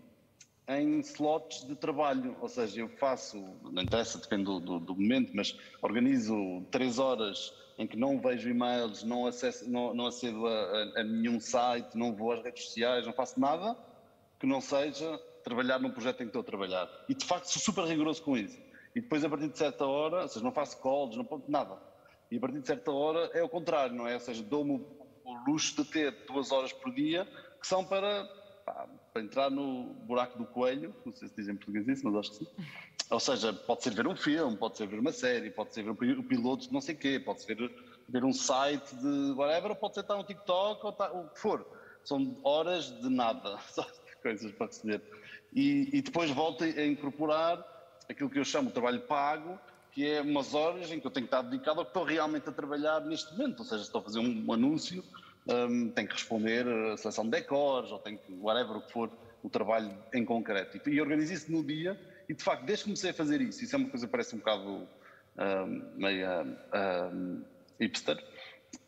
em slots de trabalho, ou seja, eu faço, não interessa, depende do, do, do momento, mas organizo três horas em que não vejo e-mails, não, acesso, não, não acedo a, a, nenhum site, não vou às redes sociais, não faço nada que não seja trabalhar num projeto em que estou a trabalhar. E de facto sou super rigoroso com isso. E depois, a partir de certa hora, ou seja, não faço calls, não ponto nada. E a partir de certa hora é o contrário, não é? Ou seja, dou-me o, luxo de ter duas horas por dia que são para para entrar no buraco do coelho, não sei se dizem em português isso, mas acho que sim. Ou seja, pode ser ver um filme, pode ser ver uma série, pode ser ver o piloto de não sei o quê, pode ser ver, um site de whatever, ou pode ser estar no TikTok, ou tá, o que for. São horas de nada, só coisas para receber. E, e depois volto a incorporar aquilo que eu chamo de trabalho pago, que é umas horas em que eu tenho que estar dedicado ao que estou realmente a trabalhar neste momento. Ou seja, estou a fazer um anúncio um, tem que responder a seleção de decors, ou tem que, whatever o que for, o trabalho em concreto. E, e organizo isso no dia, e de facto, desde que comecei a fazer isso, isso é uma coisa que parece um bocado um, meio um, hipster,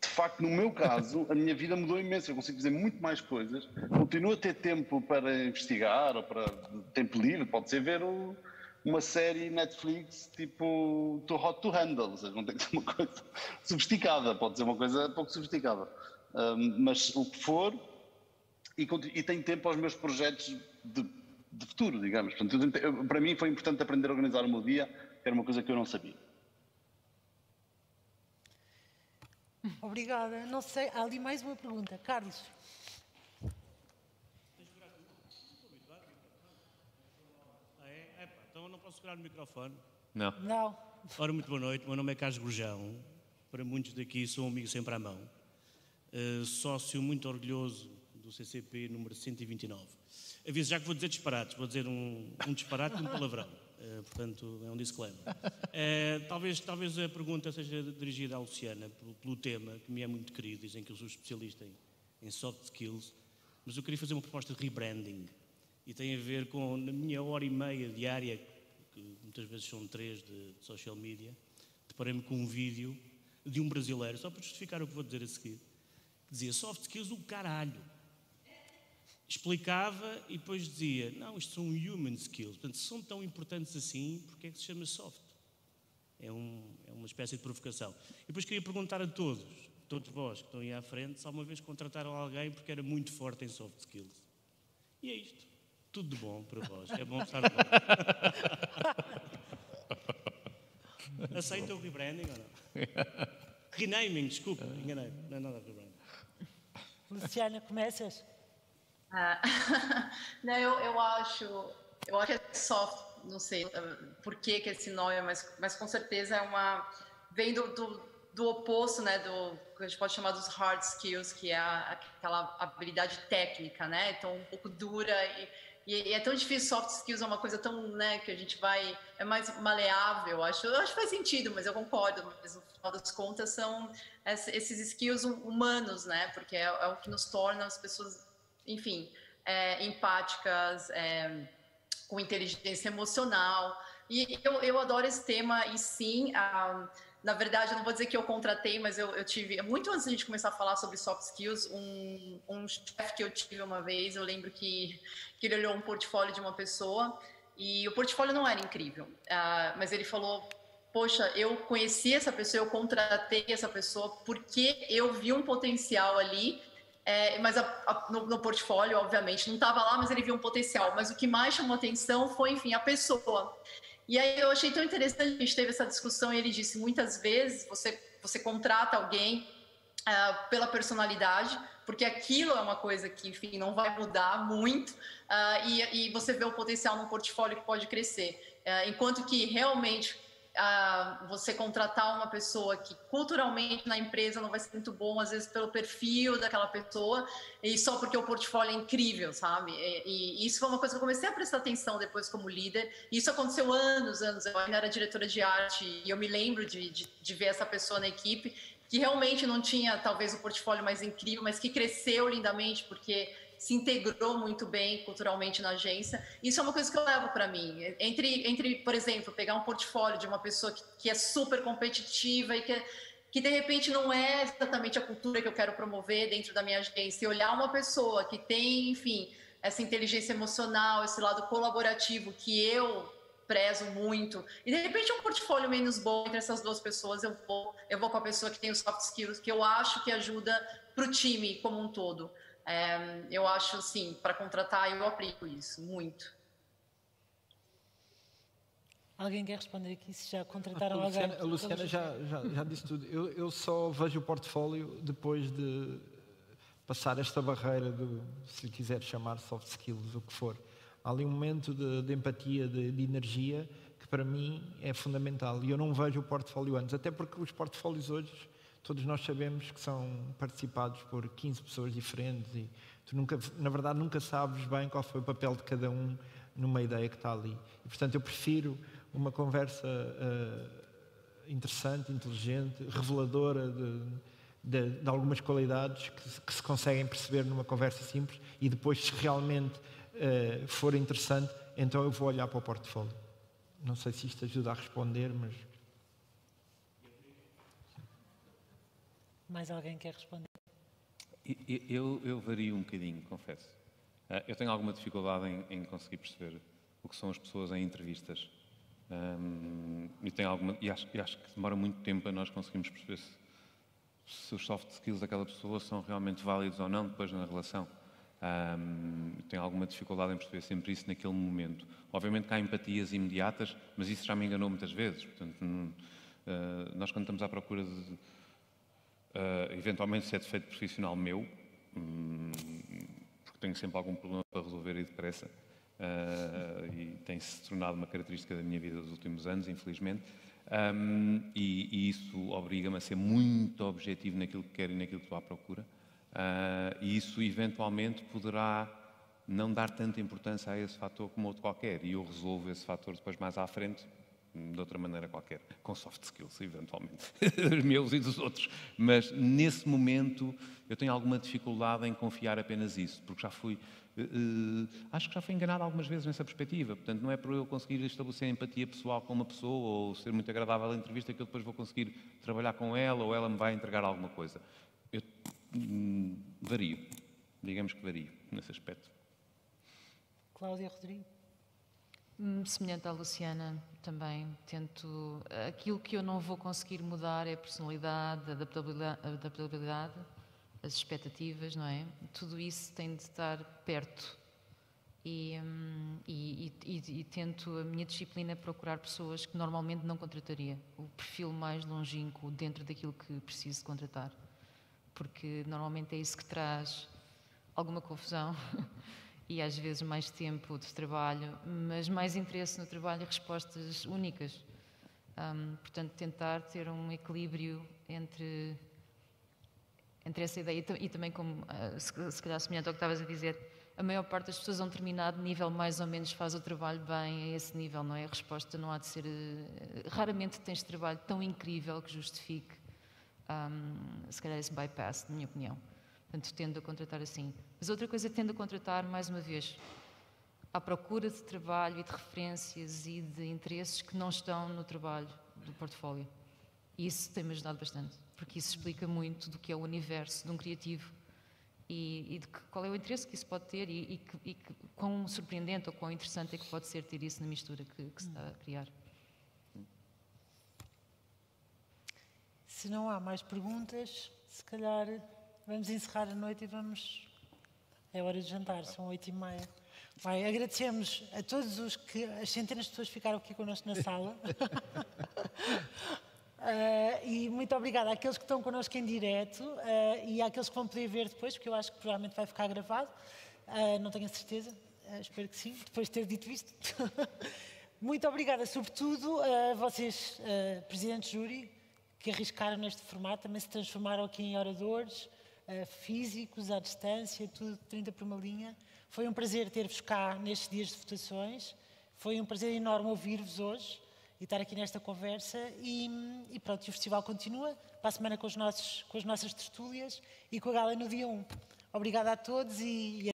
de facto, no meu caso, a minha vida mudou imenso. Eu consigo fazer muito mais coisas, continuo a ter tempo para investigar, ou para tempo livre, pode ser ver o, uma série Netflix tipo Too Hot to Handle, ou seja, não tem que ser uma coisa sofisticada, pode ser uma coisa pouco sofisticada mas o que for, e, e tenho tempo aos meus projetos de, de futuro, digamos. Portanto, eu, para mim foi importante aprender a organizar o meu dia, que era uma coisa que eu não sabia. Obrigada. Não sei, há ali mais uma pergunta. Carlos. Então eu não posso segurar o microfone? Não. Não. Ora, muito boa noite. Meu nome é Carlos Gurjão. Para muitos daqui sou um amigo sempre à mão. Eh, sócio muito orgulhoso do CCP número 129. Aviso já que vou dizer disparates, vou dizer um, um disparate e um palavrão. Uh, portanto, é um disclaimer. Uh, talvez, talvez a pergunta seja dirigida à Luciana, pelo, pelo, tema, que me é muito querido. Dizem que eu sou especialista em, em soft skills, mas eu queria fazer uma proposta de rebranding. E tem a ver com, na minha hora e meia diária, que muitas vezes são três de, de social media, deparei-me com um vídeo de um brasileiro, só para justificar o que vou dizer a seguir dizia soft skills o caralho. Explicava e depois dizia: não, isto são human skills. Portanto, se são tão importantes assim, porque é que se chama soft? É, um, é uma espécie de provocação. E depois queria perguntar a todos, todos vós que estão aí à frente, se alguma vez contrataram alguém porque era muito forte em soft skills. E é isto. Tudo de bom para vós. É bom estar bom. Aceita o rebranding ou não? Renaming, desculpa, enganei. Não é nada rebranding. Luciana, começas? Ah, não, eu, eu acho, eu acho que é soft, não sei ah, por que, que esse nome, mas, mas com certeza é uma vem do, do, do oposto, né, do que a gente pode chamar dos hard skills, que é aquela habilidade técnica, né, então um pouco dura e, e, é tão difícil, soft skills é uma coisa tão, né, que a gente vai, é mais maleável, acho, eu acho que faz sentido, mas eu concordo, mas no final das contas são esses skills humanos, né, porque é, é o que nos torna as pessoas, enfim, é, empáticas, é, com inteligência emocional, e eu, eu adoro esse tema, e sim, a, na verdade, eu não vou dizer que eu contratei, mas eu, eu tive, muito antes de a gente começar a falar sobre soft skills, um, um chefe que eu tive uma vez, eu lembro que, que ele olhou um portfólio de uma pessoa e o portfólio não era incrível, uh, mas ele falou: Poxa, eu conheci essa pessoa, eu contratei essa pessoa porque eu vi um potencial ali, é, mas a, a, no, no, portfólio, obviamente, não estava lá, mas ele viu um potencial. Mas o que mais chamou atenção foi, enfim, a pessoa. E aí eu achei tão interessante, a gente teve essa discussão e ele disse, muitas vezes você, você contrata alguém uh, pela personalidade, porque aquilo é uma coisa que, enfim, não vai mudar muito, uh, e, e, você vê o potencial no portfólio que pode crescer. Uh, enquanto que realmente você contratar uma pessoa que culturalmente na empresa não vai ser muito bom, às vezes pelo perfil daquela pessoa, e só porque o portfólio é incrível, sabe? E, e isso foi uma coisa que eu comecei a prestar atenção depois como líder. Isso aconteceu anos, anos. Eu ainda era diretora de arte e eu me lembro de, de, de ver essa pessoa na equipe que realmente não tinha talvez o portfólio mais incrível, mas que cresceu lindamente porque se integrou muito bem culturalmente na agência. Isso é uma coisa que eu levo para mim. Entre, entre, por exemplo, pegar um portfólio de uma pessoa que, que é super competitiva e que, que de repente não é exatamente a cultura que eu quero promover dentro da minha agência, e olhar uma pessoa que tem, enfim, essa inteligência emocional, esse lado colaborativo que eu prezo muito. E de repente um portfólio menos bom entre essas duas pessoas, eu vou, eu vou com a pessoa que tem os soft skills que eu acho que ajuda para o time como um todo. É, eu acho, assim, para contratar, eu aplico isso muito. Alguém quer responder aqui se já contrataram a Luciana, alguém? A Luciana já, já, já disse tudo. Eu, eu só vejo o portfólio depois de passar esta barreira do, se quiser chamar soft skills, o que for. Há ali um momento de, de empatia, de, de, energia, que para mim é fundamental. E eu não vejo o portfólio antes, até porque os portfólios hoje todos nós sabemos que são participados por 15 pessoas diferentes e tu nunca, na verdade nunca sabes bem qual foi o papel de cada um numa ideia que está ali. E, portanto, eu prefiro uma conversa uh, interessante, inteligente, reveladora de, de, de algumas qualidades que, que, se conseguem perceber numa conversa simples e depois, se realmente uh, for interessante, então eu vou olhar para o portfólio. Não sei se isto ajuda a responder, mas Mais alguém quer responder? Eu, eu vario um bocadinho, confesso. Ah, eu tenho alguma dificuldade em, em conseguir perceber o que são as pessoas em entrevistas. Um, e, tenho alguma, e, acho, e acho que demora muito tempo a nós conseguirmos perceber se, se, os soft skills daquela pessoa são realmente válidos ou não depois na relação. Um, tenho alguma dificuldade em perceber sempre isso naquele momento. Obviamente que há empatias imediatas, mas isso já me enganou muitas vezes. Portanto, uh, nós quando estamos à procura de Uh, eventualmente, se é defeito profissional meu, hum, porque tenho sempre algum problema para resolver e depressa, uh, e tem-se tornado uma característica da minha vida dos últimos anos, infelizmente, um, e, e, isso obriga-me a ser muito objetivo naquilo que quero e naquilo que estou à procura, uh, e isso eventualmente poderá não dar tanta importância a esse fator como outro qualquer, e eu resolvo esse fator depois mais à frente, de outra maneira qualquer, com soft skills, eventualmente, os meus e dos outros. Mas nesse momento eu tenho alguma dificuldade em confiar apenas isso, porque já fui, uh, acho que já fui enganado algumas vezes nessa perspectiva. Portanto, não é por eu conseguir estabelecer empatia pessoal com uma pessoa ou ser muito agradável a entrevista que eu depois vou conseguir trabalhar com ela ou ela me vai entregar alguma coisa. Eu hum, vario, digamos que vario nesse aspecto. Cláudia Rodrigues. Hum, semelhante à Luciana, também tento. Aquilo que eu não vou conseguir mudar é a personalidade, a adaptabilidade, as expectativas, não é? Tudo isso tem de estar perto. E, hum, e, e, e, tento a minha disciplina é procurar pessoas que normalmente não contrataria. O perfil mais longínquo dentro daquilo que preciso contratar. Porque normalmente é isso que traz alguma confusão. e às vezes mais tempo de trabalho, mas mais interesse no trabalho e respostas únicas. Um, portanto, tentar ter um equilíbrio entre, entre essa ideia e, e também, como uh, se, se calhar semelhante ao que estavas a dizer, a maior parte das pessoas a um determinado nível mais ou menos faz o trabalho bem a esse nível, não é? A resposta não há de ser. Uh, raramente tens trabalho tão incrível que justifique, um, se calhar, esse bypass, na minha opinião. Portanto, tendo a contratar assim. Mas outra coisa, tendo a contratar, mais uma vez, à procura de trabalho e de referências e de interesses que não estão no trabalho do portfólio. E isso tem-me ajudado bastante, porque isso explica muito do que é o universo de um criativo e, e de que, qual é o interesse que isso pode ter e, e, que, e que, quão surpreendente ou quão interessante é que pode ser ter isso na mistura que, que se está a criar. Se não há mais perguntas, se calhar Vamos encerrar a noite e vamos. É hora de jantar, são oito e meia. Bem, agradecemos a todos os que, as centenas de pessoas que ficaram aqui connosco na sala. Uh, e muito obrigada àqueles que estão connosco em direto uh, e àqueles que vão poder ver depois, porque eu acho que provavelmente vai ficar gravado. Uh, não tenho a certeza, espero que sim, depois de ter dito isto. muito obrigada, sobretudo, a vocês, presidentes de júri, que arriscaram neste formato, também se transformaram aqui em oradores, físicos, à distância, tudo 30 por uma linha. Foi um prazer ter-vos cá nestes dias de votações. Foi um prazer enorme ouvir-vos hoje e estar aqui nesta conversa. E, e, pronto, e o festival continua para a semana com, os nossos, com as nossas tertúlias e com a gala no dia 1. Obrigada a todos e, e